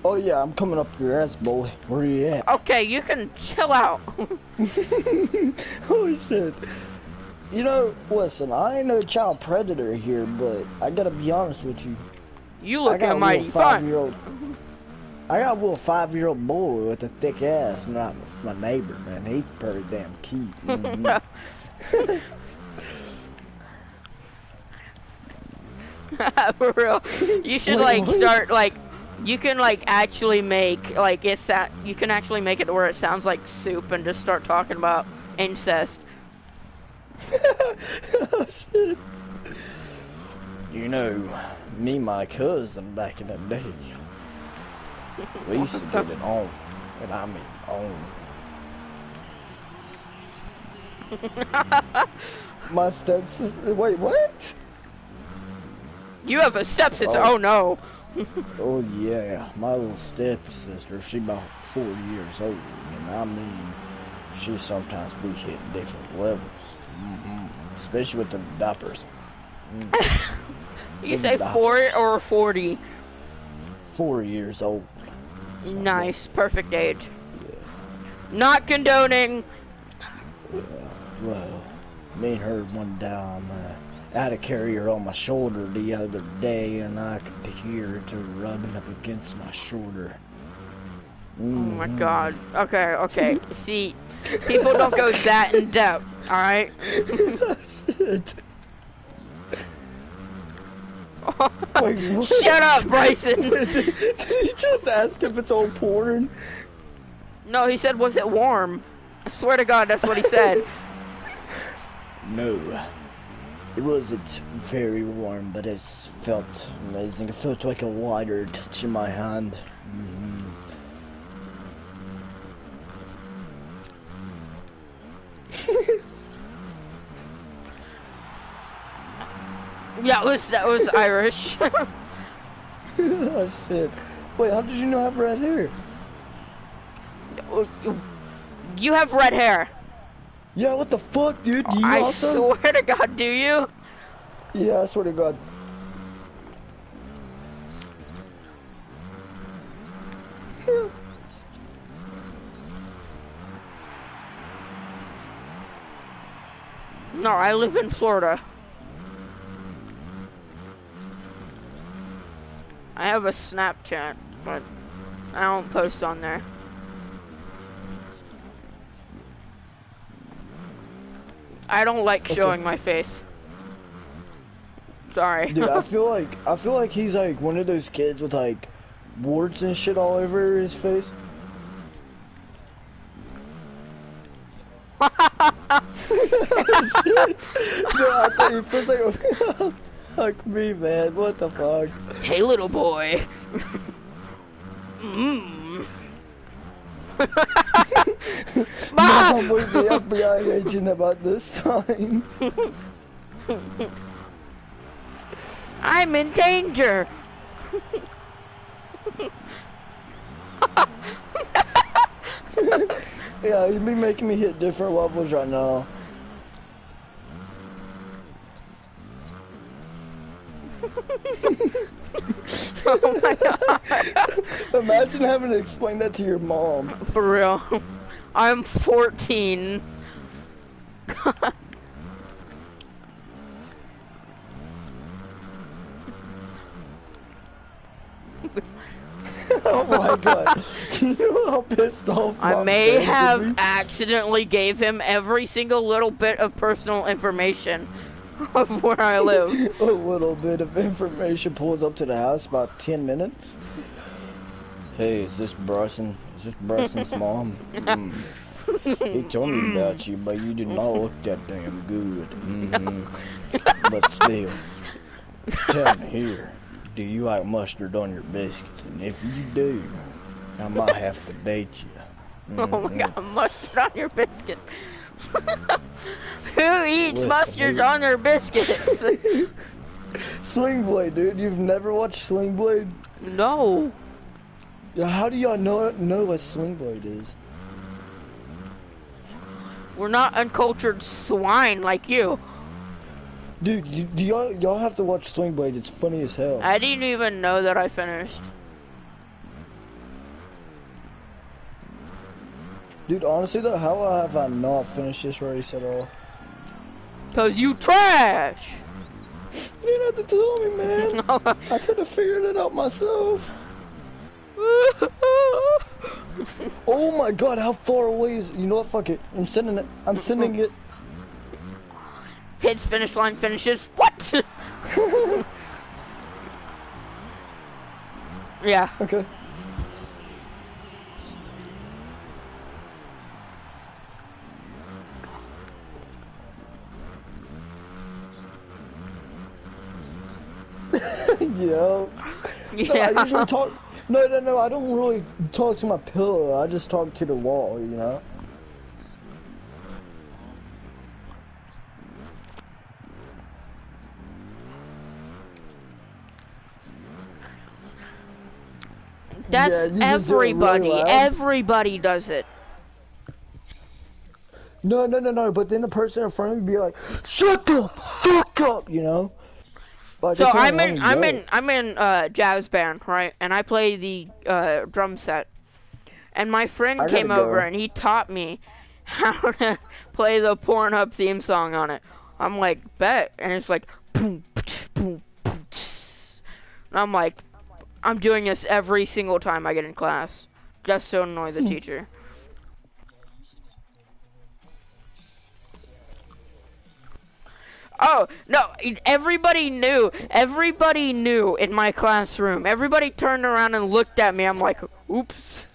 Oh yeah, I'm coming up your ass, boy. Where you at? Okay, you can chill out. Holy shit. You know, listen, I ain't no child predator here, but I gotta be honest with you. you look got a mighty little fine. five-year-old. I got a little five-year-old boy with a thick ass. Not it's my neighbor, man. He's pretty damn cute. Mhm. For real. You should Wait, like what? start like you can like actually make like it's that you can actually make it where it sounds like soup and just start talking about incest. Oh, shit. You know, me and my cousin back in the day, we used to get it on, and I mean on. My steps. Wait, what? You have a stepsister. Oh. Oh, no. Oh yeah, my little stepsister. She about four years old, and I mean, she sometimes be hitting different levels, hmm especially with the diapers. You Big say doc. four or forty? Four years old. Nice, perfect age. Yeah. Not condoning. Yeah, well, me and her one time, uh, I had a carrier on my shoulder the other day, and I could hear it rubbing up against my shoulder. Oh my Mhm. god. Okay, okay. See, people don't go that in depth. All right. Shit. Wait? Shut up, Bryson. Did he just ask if it's all porn? No, he said, was it warm? I swear to God, that's what he said. No. It wasn't very warm, but it felt amazing. It felt like a water touching my hand. Mhm. Yeah, it was that was Irish. oh shit. Wait, how did you not have red hair? you have red hair. Yeah, what the fuck, dude? Do you I also? swear to God, do you? Yeah, I swear to God. No, I live in Florida. I have a Snapchat, but I don't post on there. I don't like Okay. showing my face. Sorry. Dude, I feel like I feel like he's like one of those kids with like warts and shit all over his face. Dude, I thought you first like fuck me, man. What the fuck? hey, little boy. mm. Mom was the FBI agent about this time. I'm in danger. Yeah, you be making me hit different levels right now. Oh my god. Imagine having to explain that to your mom. For real. I'm 14. oh my god. you know how pissed off I may have accidentally gave him every single little bit of personal information of where I live. a little bit of information pulls up to the house about 10 minutes. Hey, is this Bryson? Is this Bryson's mom? Mm. He told me about you, but you did not look that damn good. hmm But still, tell me here, do you like mustard on your biscuits? And if you do, I might have to date you. Oh my Mhm. god, mustard on your biscuit. Who eats Listen, mustard on their biscuits? Sling Blade, dude. You've never watched Sling Blade? no. Yeah, how do y'all know know what Sling Blade is? We're not uncultured swine like you. Dude, y'all y'all have to watch Sling Blade? It's funny as hell. I didn't even know that I finished. Dude, honestly though, how have I not finished this race at all? Cause you trash! You didn't have to tell me, man. I could have figured it out myself. Oh my god, how far away is You know what? Fuck it. I'm sending it. I'm sending it. Hits finish line finishes. What? yeah. Okay. Yo. No, I usually talk. No, no, no. I don't really talk to my pillow. I just talk to the wall. You know. That's Yeah, just do really everybody. everybody does it. No, no, no, no. But then the person in front of me be like, "Shut the fuck up," you know. Like, So I'm in I'm in I'm in uh jazz band, right? And I play the uh drum set. And my friend I came over go. and he taught me how to play the Pornhub theme song on it. I'm like, bet and it's like boom boom boom and I'm like I'm doing this every single time I get in class. Just to annoy the teacher. Oh, no, everybody knew. Everybody knew in my classroom. Everybody turned around and looked at me. I'm like, oops.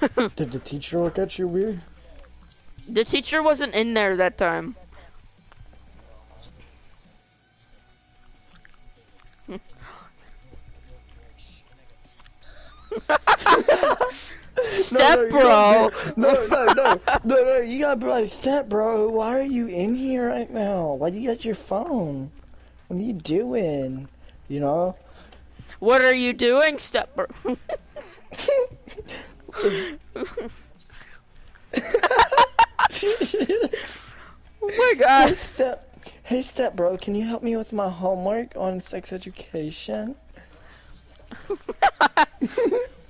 Did the teacher look at you weird? the teacher wasn't in there that time. Step bro. No, no, no, no, no. You gotta be like, step, bro. Why are you in here right now? Why do you got your phone? What are you doing? You know? What are you doing, step bro? oh my god. hey, step. Hey, step, bro. Can you help me with my homework on sex education?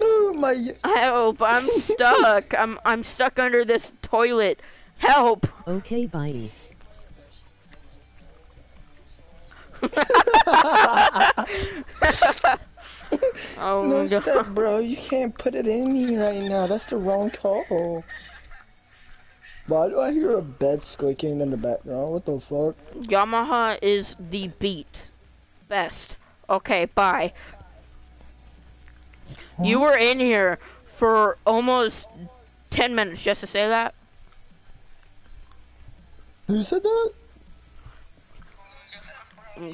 Oh my. Help, I'm stuck. I'm I'm stuck under this toilet. Help. Okay, bye. Oh No, my god. step, bro. You can't put it in me right now. That's the wrong call. Why do I hear a bed squeaking in the background? What the fuck? Yamaha is the beat. Best. Okay, bye. You were in here for almost 10 minutes just to say that? Who said that?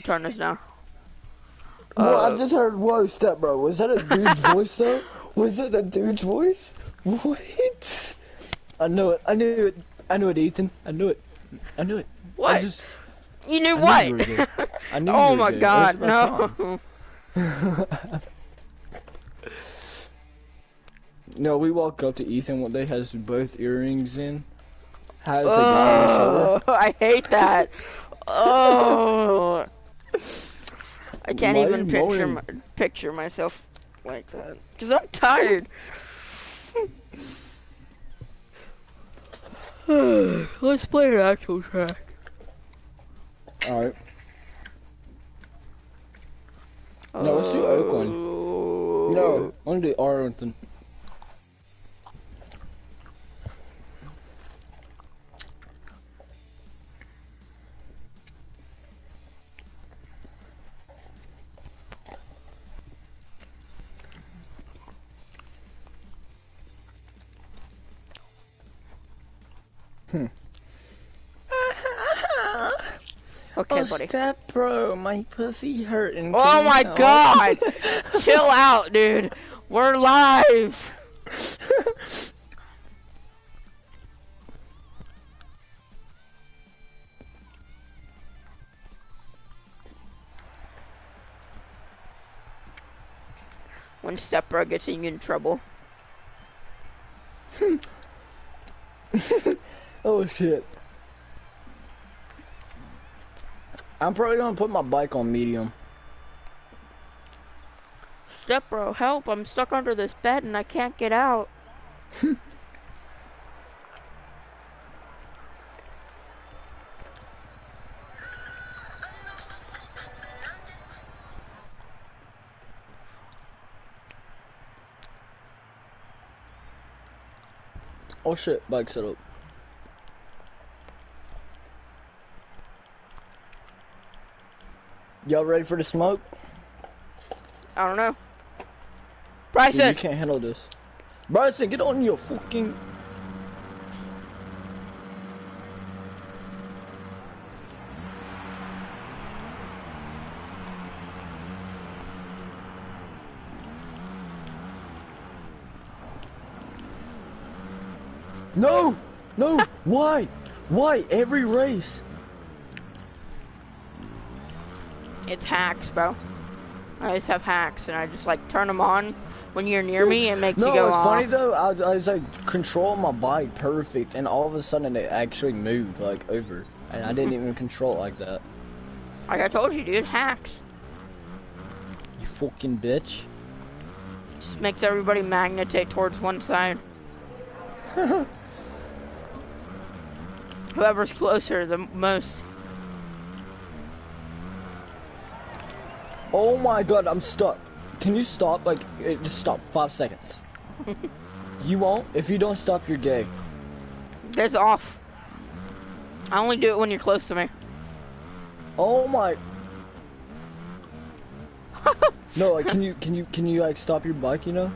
Turn this down. Well, Uh, I just heard, whoa, step bro. Was that a dude's voice though? Was it a dude's voice? What? I knew it. I knew it. I knew it, Ethan. I knew it. I knew it. I What? just, You knew I what? knew you. I knew oh my god, no. No, we walk up to Ethan one day, has both earrings in. Has a guy on. Oh, I hate that. Oh. I can't Why even picture my, picture myself like that because I'm tired. Let's play an actual track. Alright. No, let's do Oakland. No, I want to do Arlington. Okay, oh, buddy. step bro, my pussy hurting. Oh Can you my help? god! Chill out, dude. We're live. When Stepbro gets you in trouble. Oh shit. I'm probably gonna put my bike on medium. Step bro, help, I'm stuck under this bed and I can't get out. oh shit, bike set up. Y'all ready for the smoke? I don't know. Dude, Bryson, you can't handle this. Bryson, get on your fucking. No! No! Why? Why? Every race. It's hacks, bro. I just have hacks, and I just like turn them on when you're near me. It makes No, you go No, it's off. funny though. I, I was like controlling my bike perfect, and all of a sudden it actually moved like over, and I didn't even control it like that. Like I told you, dude, hacks. You fucking bitch. Just makes everybody magnetate towards one side. Whoever's closer the most. Oh my god, I'm stuck. Can you stop? Like, eh, just stop. Five seconds. you won't? If you don't stop, you're gay. That's off. I only do it when you're close to me. Oh my. No, like, can you, can you, can you like stop your bike? You know,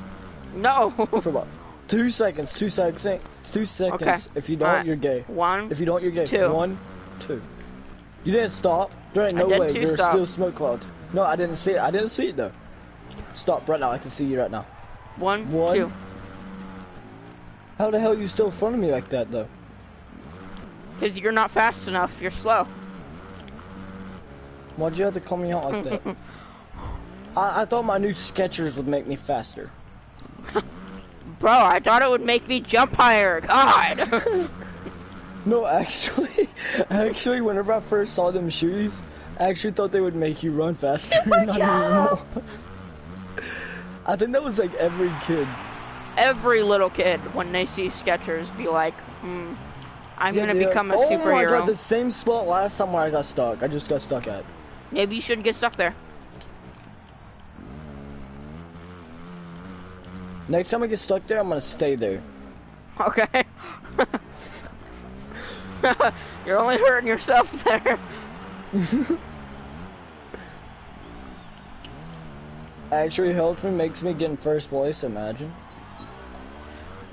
No. for about two seconds. Two seconds. Two seconds. Okay. If you don't, Alright. you're gay. One. If you don't, you're gay. Two. One, two. You didn't stop. There ain't no way. There's stop. still smoke clouds. No, I didn't see it. I didn't see it though. Stop right now. I can see you right now. One. One. Two. How the hell are you still in front of me like that though? Because you're not fast enough. You're slow. Why'd you have to call me out like that? I, I thought my new Skechers would make me faster. Bro, I thought it would make me jump higher. God. No, actually, actually, whenever I first saw them shoes, I actually thought they would make you run faster. I think that was like every kid. Every little kid, when they see Skechers, be like, hmm, I'm Yeah, gonna they're become a superhero. Oh my god, the same spot last time where I got stuck. I just got stuck at. Maybe you shouldn't get stuck there. Next time I get stuck there, I'm gonna stay there. Okay. You're only hurting yourself there. Actually, Hilton makes me get in first place. Imagine.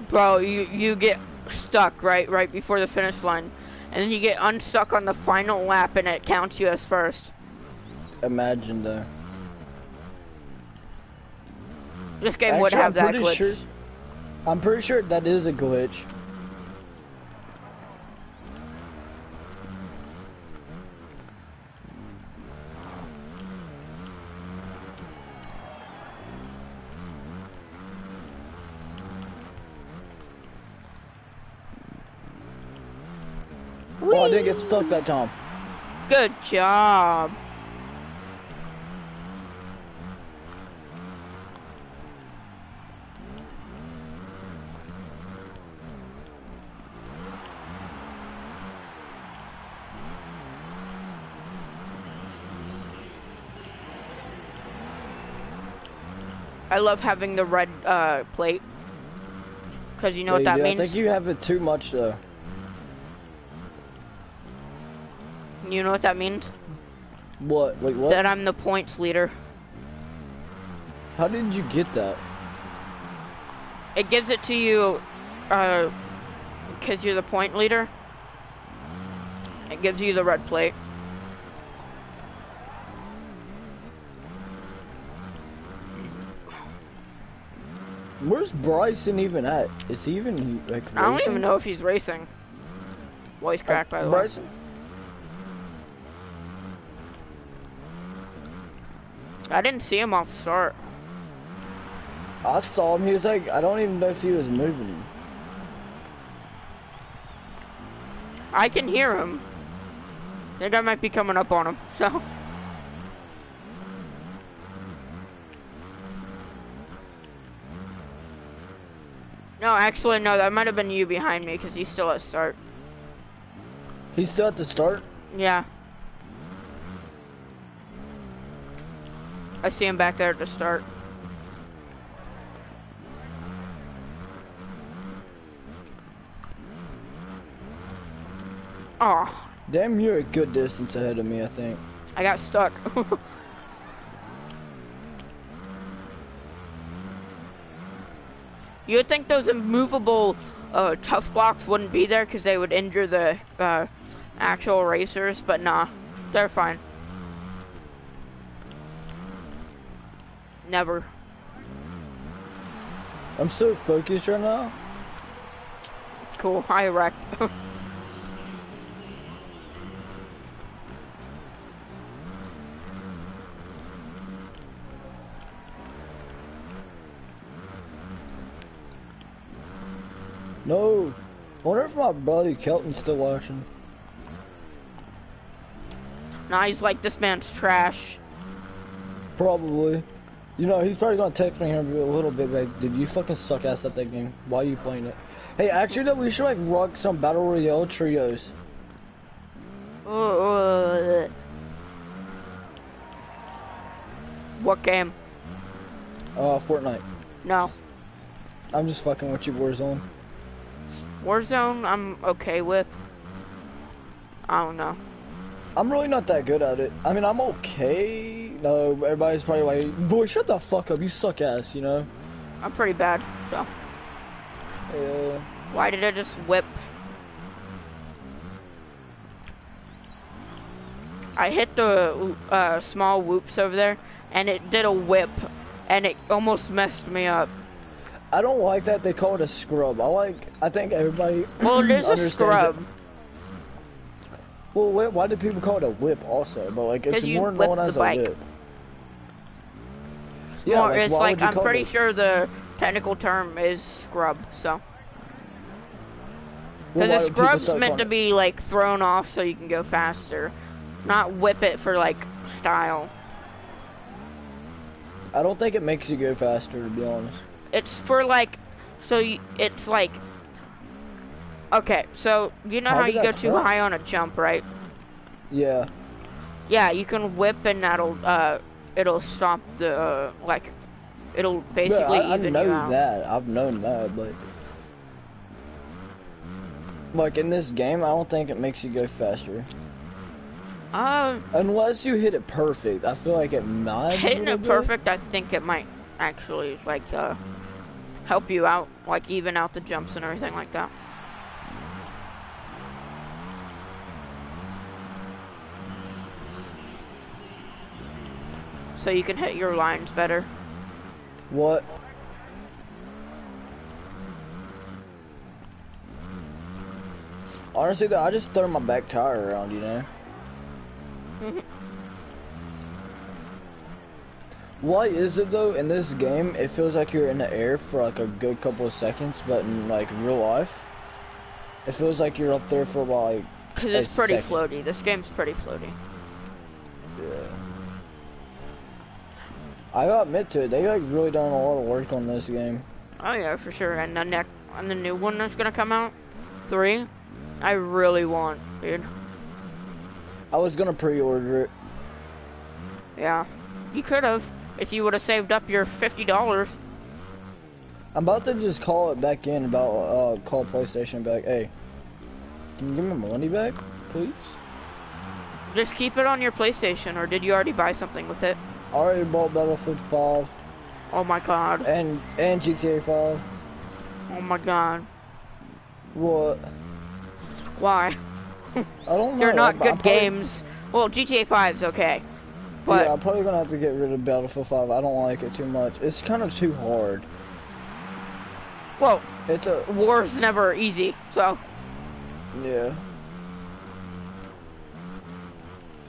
Bro, you you get stuck right right before the finish line. And then you get unstuck on the final lap and it counts you as first. Imagine though. This game would have I'm that glitch. sure. I'm pretty sure that is a glitch. Oh, I didn't get stuck that time. Good job. I love having the red uh, plate. Because you know what that you means? I think you have it too much though. You know what that means? What? Wait, what? That I'm the points leader. How did you get that? It gives it to you, uh, because you're the point leader. It gives you the red plate. Where's Bryson even at? Is he even like racing? I don't even know if he's racing. Voice crack, by the way. Bryson? I didn't see him off start. I saw him. He was like, I don't even know if he was moving. I can hear him. I think I might be coming up on him, so. No, actually, no, that might have been you behind me because he's still at start. He's still at the start. Yeah. I see him back there at the start. Oh, Damn, you're a good distance ahead of me, I think. I got stuck. you would think those immovable uh, tough blocks wouldn't be there because they would injure the uh, actual racers, but nah, they're fine. Never. I'm so focused right now. Cool, I wrecked. No. I wonder if my buddy Kelton's still watching. nah, he's like, this man's trash. Probably. You know, he's probably gonna text me here a little bit, like, dude, you fucking suck ass at that game. Why are you playing it? Hey, actually, though, we should, like, rock some Battle Royale trios. Uh, what game? Uh, Fortnite. No. I'm just fucking with you, Warzone. Warzone, I'm okay with. I don't know. I'm really not that good at it. I mean, I'm okay. No, everybody's probably like, boy, shut the fuck up, you suck ass, you know? I'm pretty bad, so. Yeah. Why did I just whip? I hit the uh, small whoops over there, and it did a whip, and it almost messed me up. I don't like that they call it a scrub. I like, I think everybody Well, it is a scrub. it. Well, why, why do people call it a whip also? But like, it's more known as a bike. whip. Well, like, it's like I'm pretty it- sure the technical term is scrub. So, because why a scrub's meant to be like thrown off so you can go faster, not whip it for like style. I don't think it makes you go faster, to be honest. It's for like, so you, it's like, okay, so you know How how, you go too high on a jump, right? Yeah. Yeah, you can whip and that'll uh, it'll stop the uh, like, it'll basically I, I even know you out. that. I've known that, but like in this game, I don't think it makes you go faster Uh, unless you hit it perfect. I feel like it might. hitting it bit. perfect, I think it might actually like uh, help you out, like even out the jumps and everything like that. So you can hit your lines better. What? Honestly, though, I just throw my back tire around, you know. Why is it though in this game? It feels like you're in the air for like a good couple of seconds, but in like real life, it feels like you're up there for like Because it's pretty second. floaty. This game's pretty floaty. I gotta admit to it, they like really done a lot of work on this game. Oh yeah, for sure. And the next, and the new one that's gonna come out, three, I really want, dude. I was gonna pre-order it. Yeah, you could have if you would have saved up your fifty dollars. I'm about to just call it back in about uh call PlayStation back. Hey, can you give me my money back, please? Just keep it on your PlayStation, or did you already buy something with it? I already bought Battlefield 5 Oh my god. and and GTA 5. Oh my god. What? Why? I don't know. They're not I'm- good I'm probably- games. Well, GTA 5's okay, but yeah, I'm probably gonna have to get rid of Battlefield 5. I don't like it too much. It's kind of too hard. well, It's a war's never easy. So yeah.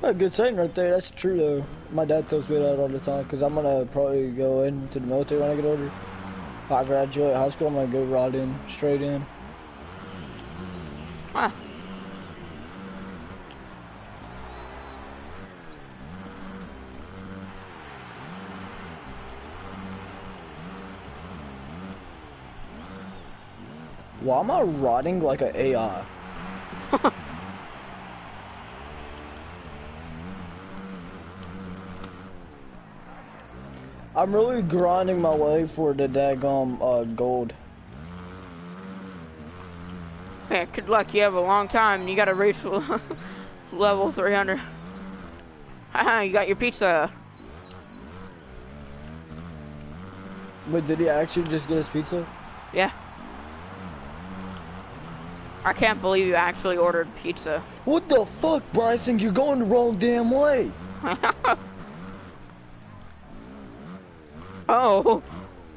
A good saying right there. That's true though. My dad tells me that all the time because I'm gonna probably go into the military when I get older. If I graduate high school, I'm gonna go right in, straight in. ah, Why am I rotting like an AI? I'm really grinding my way for the daggum uh, gold. hey, Good luck, you have a long time you gotta reach level 300. Haha, you got your pizza. But did he actually just get his pizza? Yeah. I can't believe you actually ordered pizza. What the fuck, Bryson? You're going the wrong damn way. oh,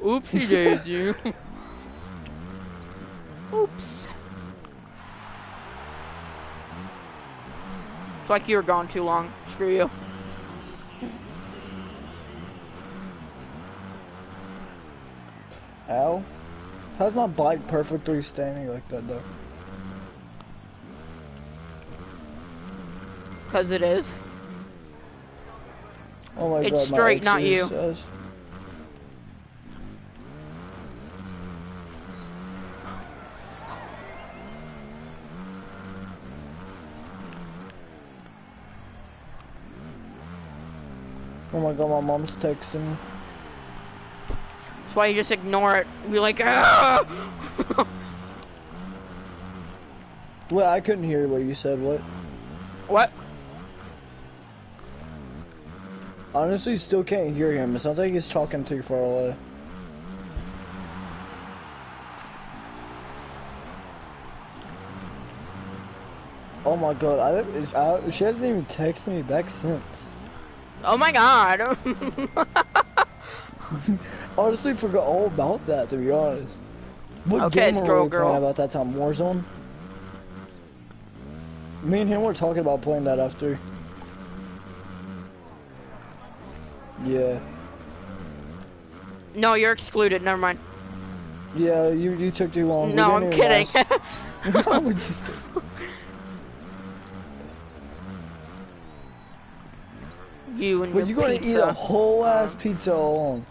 oopsie daisy. You. Oops. It's like you were gone too long. Screw you. Ow. How's my bike perfectly standing like that though? Cause it is. Oh my It's god, my straight, not you. exercise. My god, my mom's texting me. That's why you just ignore it. Be like, ah! Well, I couldn't hear what you said. What? what? Honestly, still can't hear him. It sounds like he's talking too far away. Oh my god, I, don't- I she hasn't even texted me back since. Oh my god. Honestly, forgot all about that to be honest. What Okay, game were Squirrel we playing about that time? Warzone. Me and him were talking about playing that after. Yeah, no, you're excluded. Never mind. yeah. You you took too long. No, I'm kidding. we just. You and But your you gonna eat a whole ass pizza alone?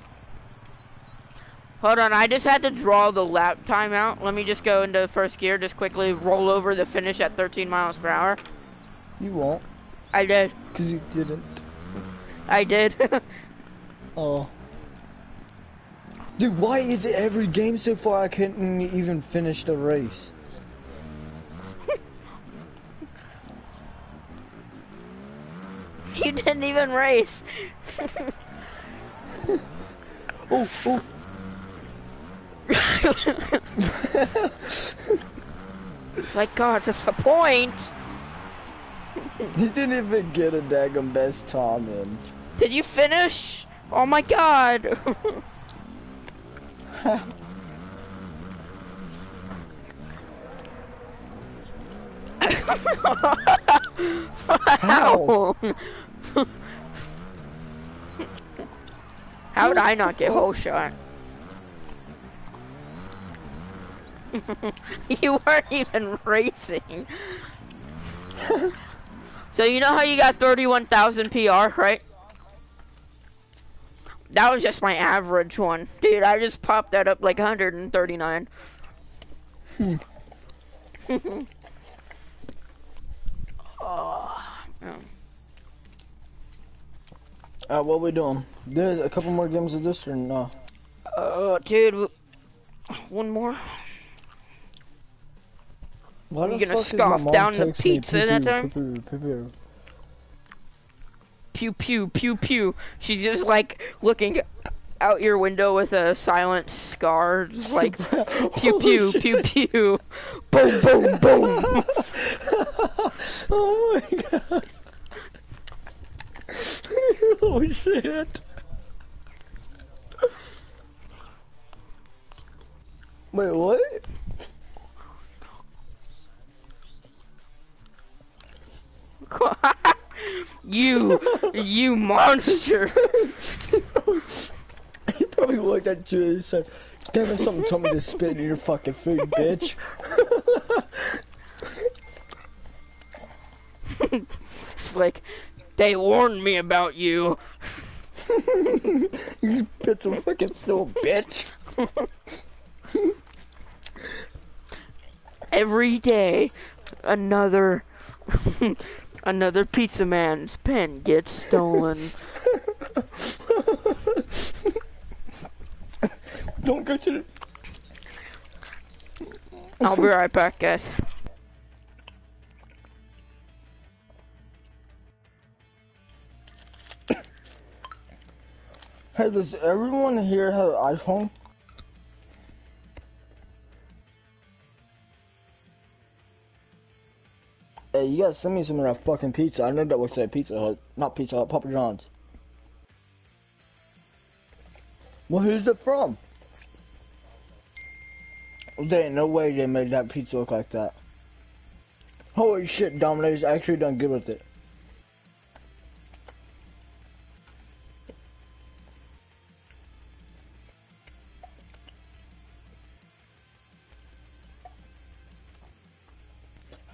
Hold on, I just had to draw the lap time out. Let me just go into first gear, just quickly roll over the finish at 13 miles per hour. You won't, I did. cause you didn't. I did. Oh. Dude, why is it every game so far I couldn't even finish the race? you didn't even race. Oh, oh. it's like, God, that's the point. He didn't even get a daggum best time in. Did you finish? Oh my God. How? How would I not get holeshot? you weren't even racing. so you know how you got 31,000 PR, right? That was just my average one. Dude, I just popped that up like 139. oh, man. Alright, what we doing? There's a couple more games of this or no? Oh, dude. One more. Why You gonna fuck is my scoff down the pizza that time? poo-poo, poo-poo? Pew pew pew pew. She's just like looking out your window with a silent scar, just like pew pew pew pew, boom boom boom. oh my god. Oh shit. Wait, what? you, you monster. he probably looked at you and said, Damn it, something told me to spit in your fucking food, bitch. It's like they warned me about you. you bit of fucking soul, bitch. Every day, another, another pizza man's pen gets stolen. Don't go to the. I'll be right back, guys. Hey, does everyone here have an iPhone? Hey, you gotta send me some of that fucking pizza. I know that works at Pizza Hut. Not Pizza Hut, Papa John's. Well, who's it from? There ain't no way they made that pizza look like that. Holy shit, Dominator's actually done good with it.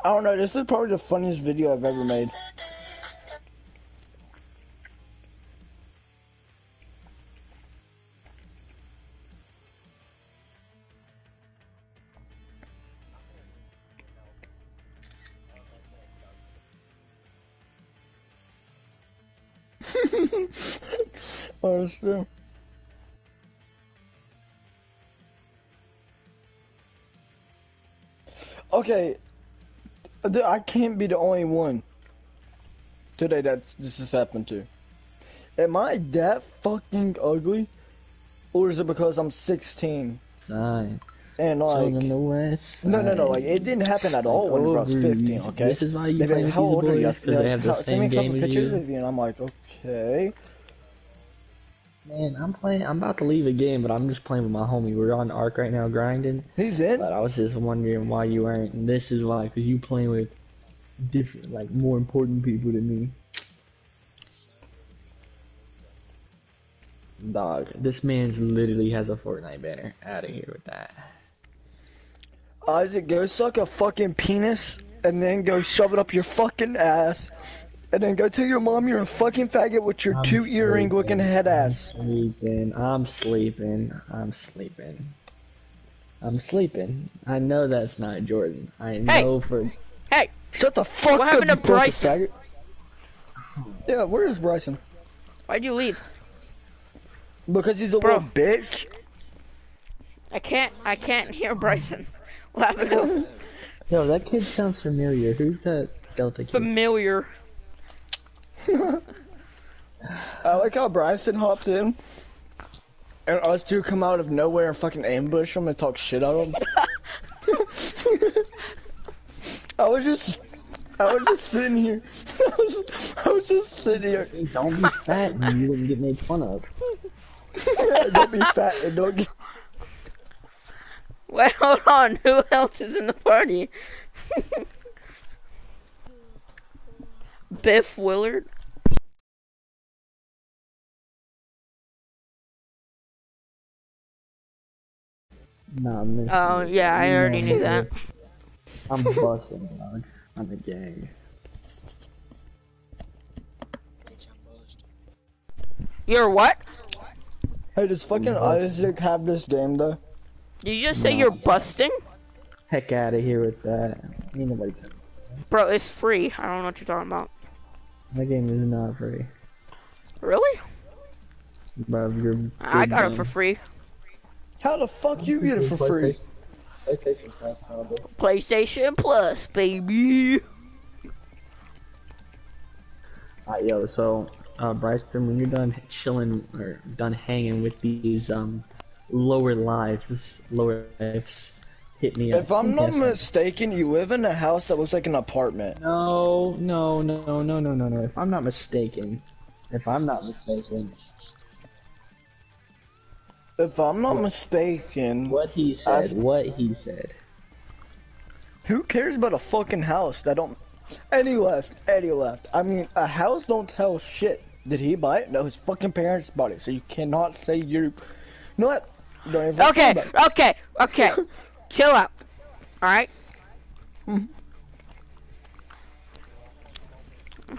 I don't know, this is probably the funniest video I've ever made. Oh, Honestly. Okay, I can't be the only one today that this has happened to. Am I that fucking ugly? Or is it because I'm 16 Side. and like... in the west. No, no, no, like, it didn't happen at all whenever I was 15, okay? This is why you They'd be play like, how old are you? boys, 'cause They're like, have the "How- Send me same a couple pictures you. of you, and I'm like, okay. Man, I'm playing. I'm about to leave a game, but I'm just playing with my homie. We're on Arc right now, grinding. He's in? But I was just wondering why you weren't. And this is why, because you playing with different, like more important people than me. Dog, this man's literally has a Fortnite banner. Out of here with that. Isaac, go suck a fucking penis, and then go shove it up your fucking ass, and then go tell your mom you're a fucking faggot with your I'm two earring looking head ass. I'm Sleeping. I'm sleeping. I'm sleeping. I'm sleeping. I know that's not Jordan. I Hey! know for Hey, Shut the fuck What up, happened to you Bryson? faggot. Yeah, where is Bryson? why'd you leave? Because he's a Bro. little bitch. I can't. I can't hear Bryson. What happened to? Yo, that kid sounds familiar. Who's that Delta kid? familiar? I like how Bryson hops in, and us two come out of nowhere and fucking ambush him and talk shit out of him. I was just, I was just sitting here. I was, I was just sitting here. Hey, Don't be fat and you wouldn't get made fun of. don't be fat and don't get. Wait, hold on. Who else is in the party? Biff Willard. Nah, I'm Oh it. yeah, I already knew that. I'm busting, dog. I'm a gang. You're what? Hey, does fucking Isaac have this game though? Did you just say No. you're busting? Heck out of here with that. Ain't nobody took Bro, it's free. I don't know what you're talking about. That game is not free. Really? Bro, you're I big got it for free. How the fuck you get it for free? PlayStation Plus, probably. PlayStation Plus, baby. Alright, yo, so, uh, Bryson, when you're done chilling or done hanging with these, um, lower lives, lower lives, hit me up. If I'm not mistaken, you live in a house that looks like an apartment. No, no, no, no, no, no, no. If I'm not mistaken, if I'm not mistaken, If I'm not mistaken, what he said, I've- what he said. who cares about a fucking house that don't? Eddie left. Eddie left. I mean, a house don't tell shit. Did he buy it? No, his fucking parents bought it. So you cannot say you're. You know what? Don't even Okay, okay, okay. Chill out. Alright? it. Mm-hmm.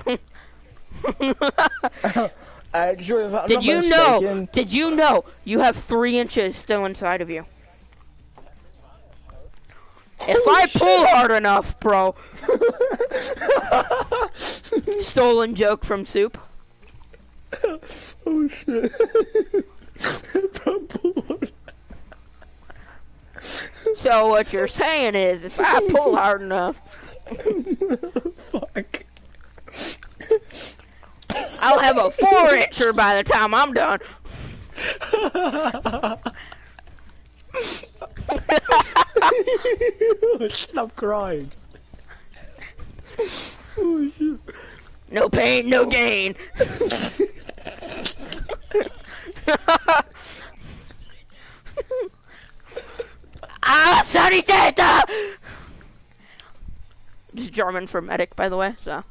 Actually, if did you mistaken, know? Did you know you have three inches still inside of you? If Holy I pull hard enough, bro. Stolen joke from Soup. oh shit. So what you're saying is, if I pull hard enough, Fuck. I'll have a four incher by the time I'm done. Stop crying. Oh shit. No pain, no gain. ah, Sanitäter! This is German for medic, by the way, so.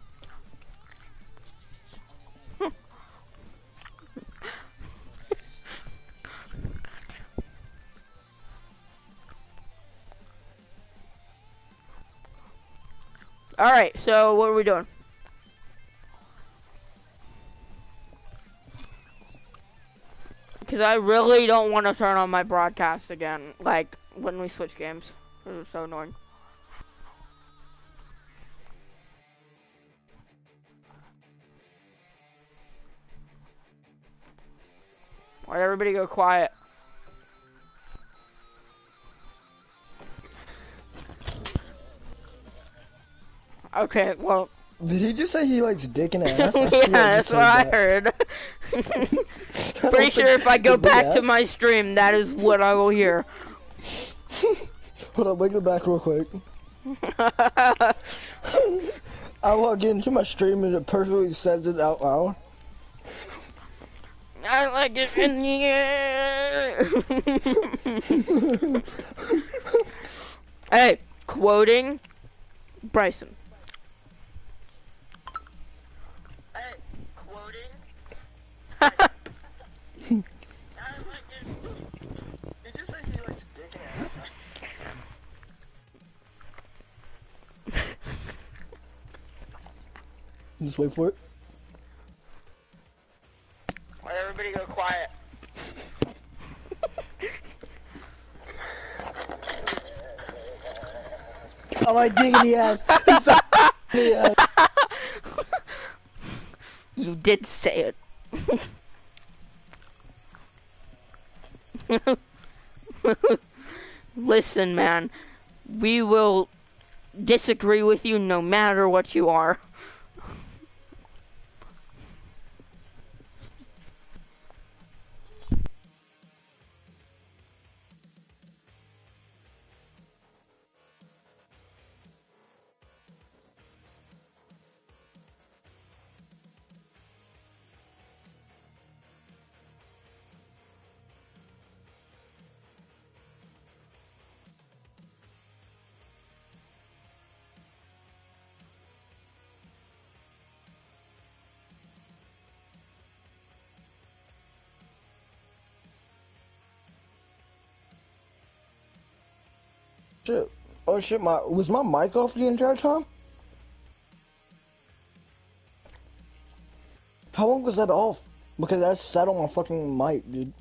Alright, so what are we doing? Because I really don't want to turn on my broadcast again, like when we switch games. It was so annoying. Why'd everybody go quiet? Okay, well, Did he just say he likes dick and ass? Yeah, that's what I that. heard. Pretty sure if I go back to my stream, that is what I will hear. Hold up, wait it back real quick. I walk into my stream and it perfectly says it out loud. I like it in the air. hey, quoting Bryson. Hey, quoting. Just wait for it. Why everybody go quiet? Oh my diggity ass. He said diggity ass. You did say it. Listen, man, we will disagree with you no matter what you are. Oh shit, my was my mic off the entire time? How long was that off? Because that sat on my fucking mic, dude.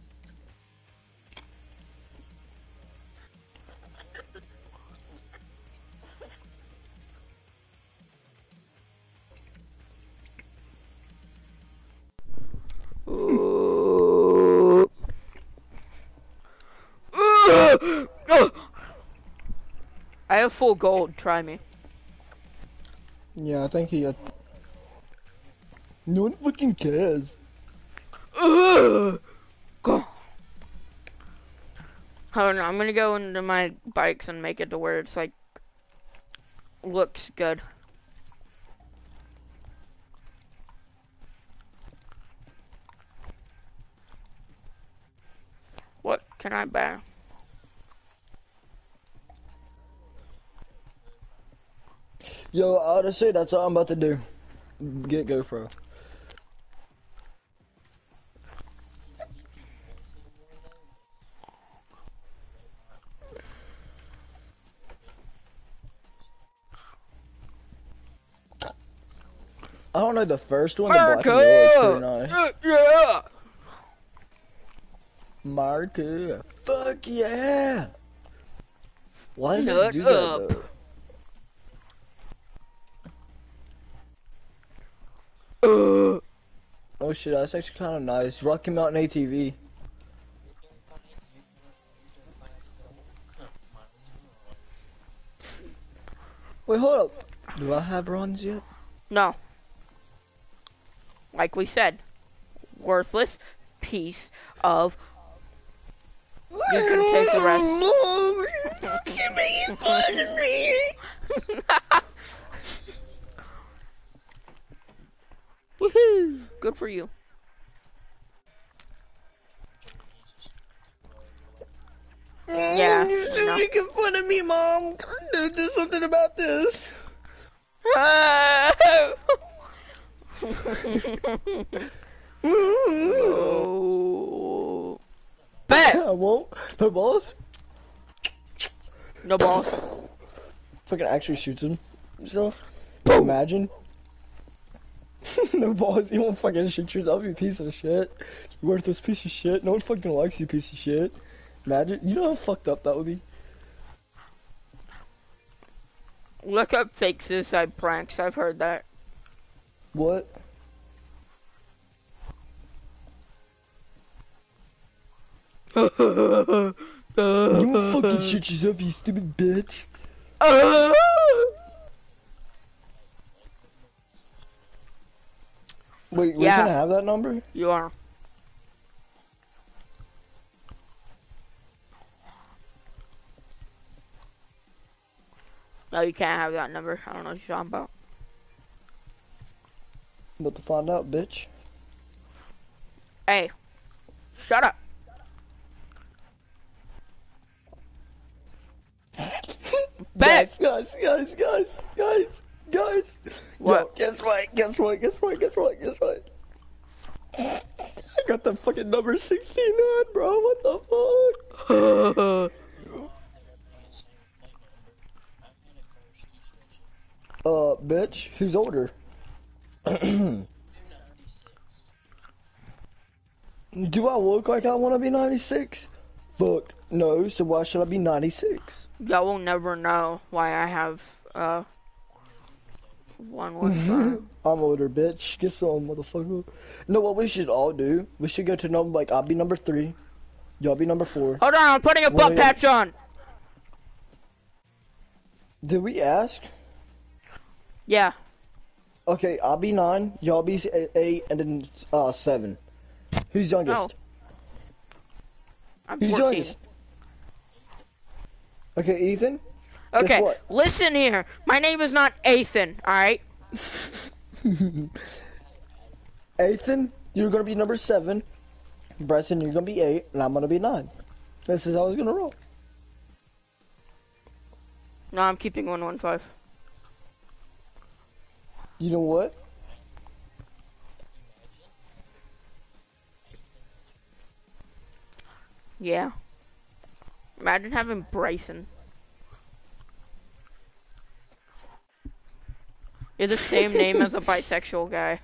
Have full gold, try me. Yeah, I think he. Uh... No one fucking cares. Ugh. Go. Hold on, I'm gonna go into my bikes and make it to where it's like looks good. What can I buy? Yo, honestly, that's all I'm about to do. Get GoPro. I don't know the first one, the black and yellow is pretty nice. Yeah. Marker. Fuck yeah! Why does Nut it do that up. though? Oh shit, that's actually kind of nice. Rocky Mountain ATV. Wait, hold up. Do I have runs yet? no. Like we said, worthless piece of. You can take the rest. You're making fun of me. Woohoo! Good for you. Yeah, You're making fun of me, mom. Do, do something about this. oh. Bet. I won't. No balls. No balls. Fucking actually shoots him. So, imagine. no balls. You won't fucking shoot yourself, you piece of shit. You worthless piece of shit. No one fucking likes you, piece of shit. Imagine. You know how fucked up that would be? Look up fake suicide pranks. I've heard that. What? You won't fucking shit yourself, you stupid bitch. Wait, we Yeah. can have that number? you are. No, you can't have that number. I don't know what you're talking about. About to find out, bitch. Hey, shut up. Guys, guys, guys, guys, guys, guys. What? Yo, guess what? Guess what? Guess what? Guess what? Guess what? I got the fucking number 69, bro. What the fuck? Uh, bitch, who's older? Do I look like I want to be 96? Fuck, no, so why should I be 96? Y'all will never know why I have uh one one five. I'm older, bitch. Get some, motherfucker. No, what we should all do? We should go to number, like, I'll be number three. Y'all be number four. Hold on, I'm putting a butt Wait. patch on. Did we ask? Yeah. Okay, I'll be nine, y'all be eight, and then, uh, seven. Who's youngest? I'm Who's 14. youngest? Okay, Ethan? Okay, listen here. My name is not Ethan, alright? Ethan, you're gonna be number seven. Bryson, you're gonna be eight, and I'm gonna be nine. This is how it's gonna roll. No, I'm keeping 115. You know what? Yeah. Imagine having Bryson. You're the same name as a bisexual guy.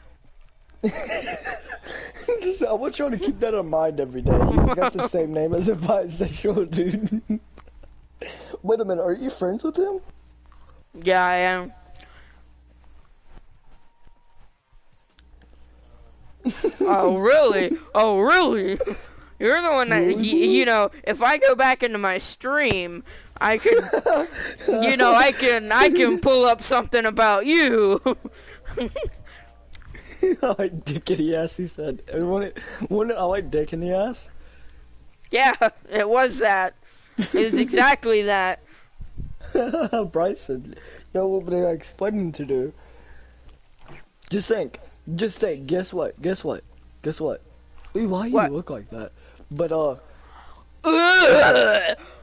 Just, I want y'all to keep that in mind every day. He's got the same name as a bisexual dude. Wait a minute, are you friends with him? Yeah, I am. oh, really? Oh, really? You're the one that, y- mm-hmm. you know, if I go back into my stream, I could, you know, I can, I can pull up something about you. I like dick in the ass, he said. And Wasn't it, wasn't it I like dick in the ass? yeah, it was that. It was exactly that. Bryson, yo, what were they explaining to do? Just think, just think, guess what, guess what, guess what? Ooh, why you look like that? But, uh,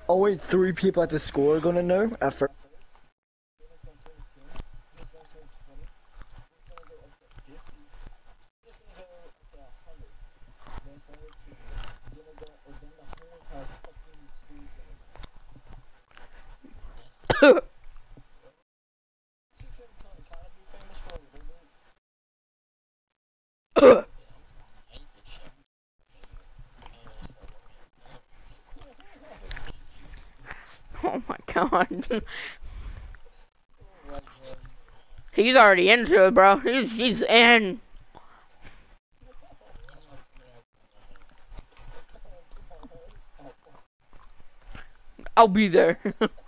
only three people at the school are gonna know at first. Oh my He's already into it, bro. He's he's in. I'll be there.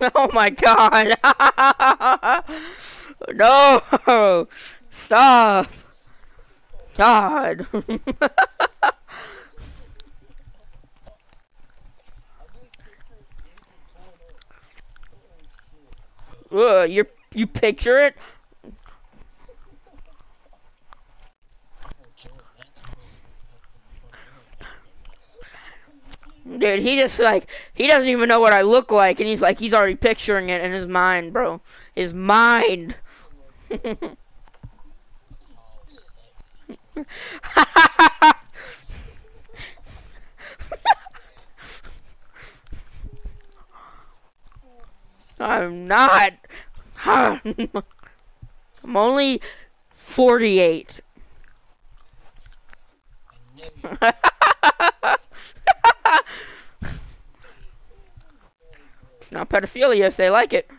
Oh my god. no. Stop. God. Ugh, uh, you you picture it? Dude, he just like he doesn't even know what I look like, and he's like he's already picturing it in his mind, bro. His mind. I'm not. I'm only 48. It's not pedophilia if they like it.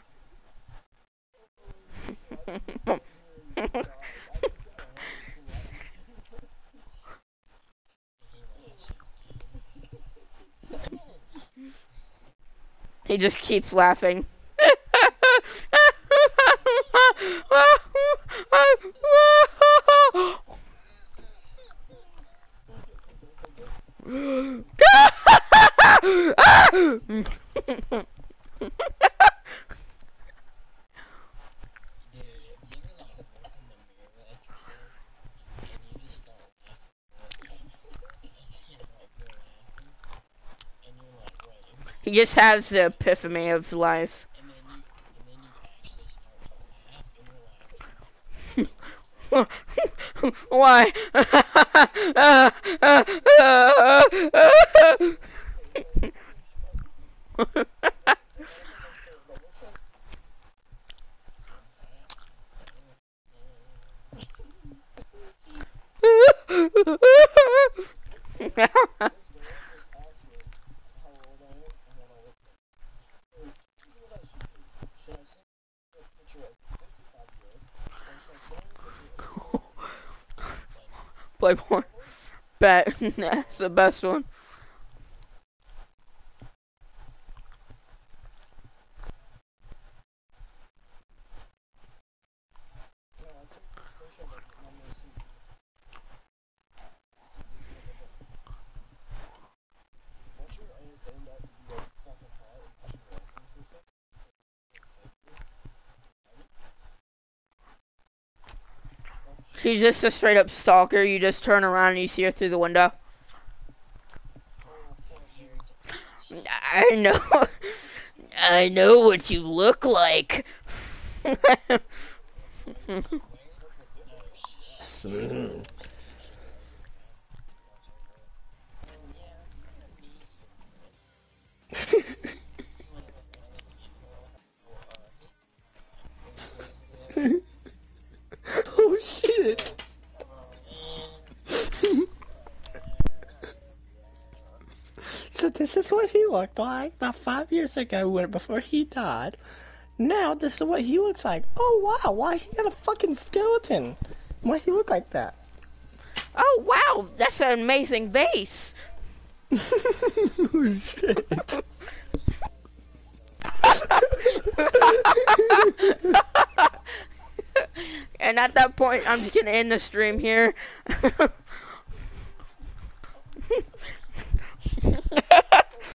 he just keeps laughing. he just has the epiphany of life. Why? Playboy. Bet. That's the best one. She's just a straight up stalker. You just turn around and you see her through the window. I know. I know what you look like. oh shit. so this is what he looked like about five years ago when before he died. Now this is what he looks like. Oh wow, why he got a fucking skeleton? Why he look like that? oh wow, that's an amazing vase. oh shit. And at that point, I'm just gonna end the stream here.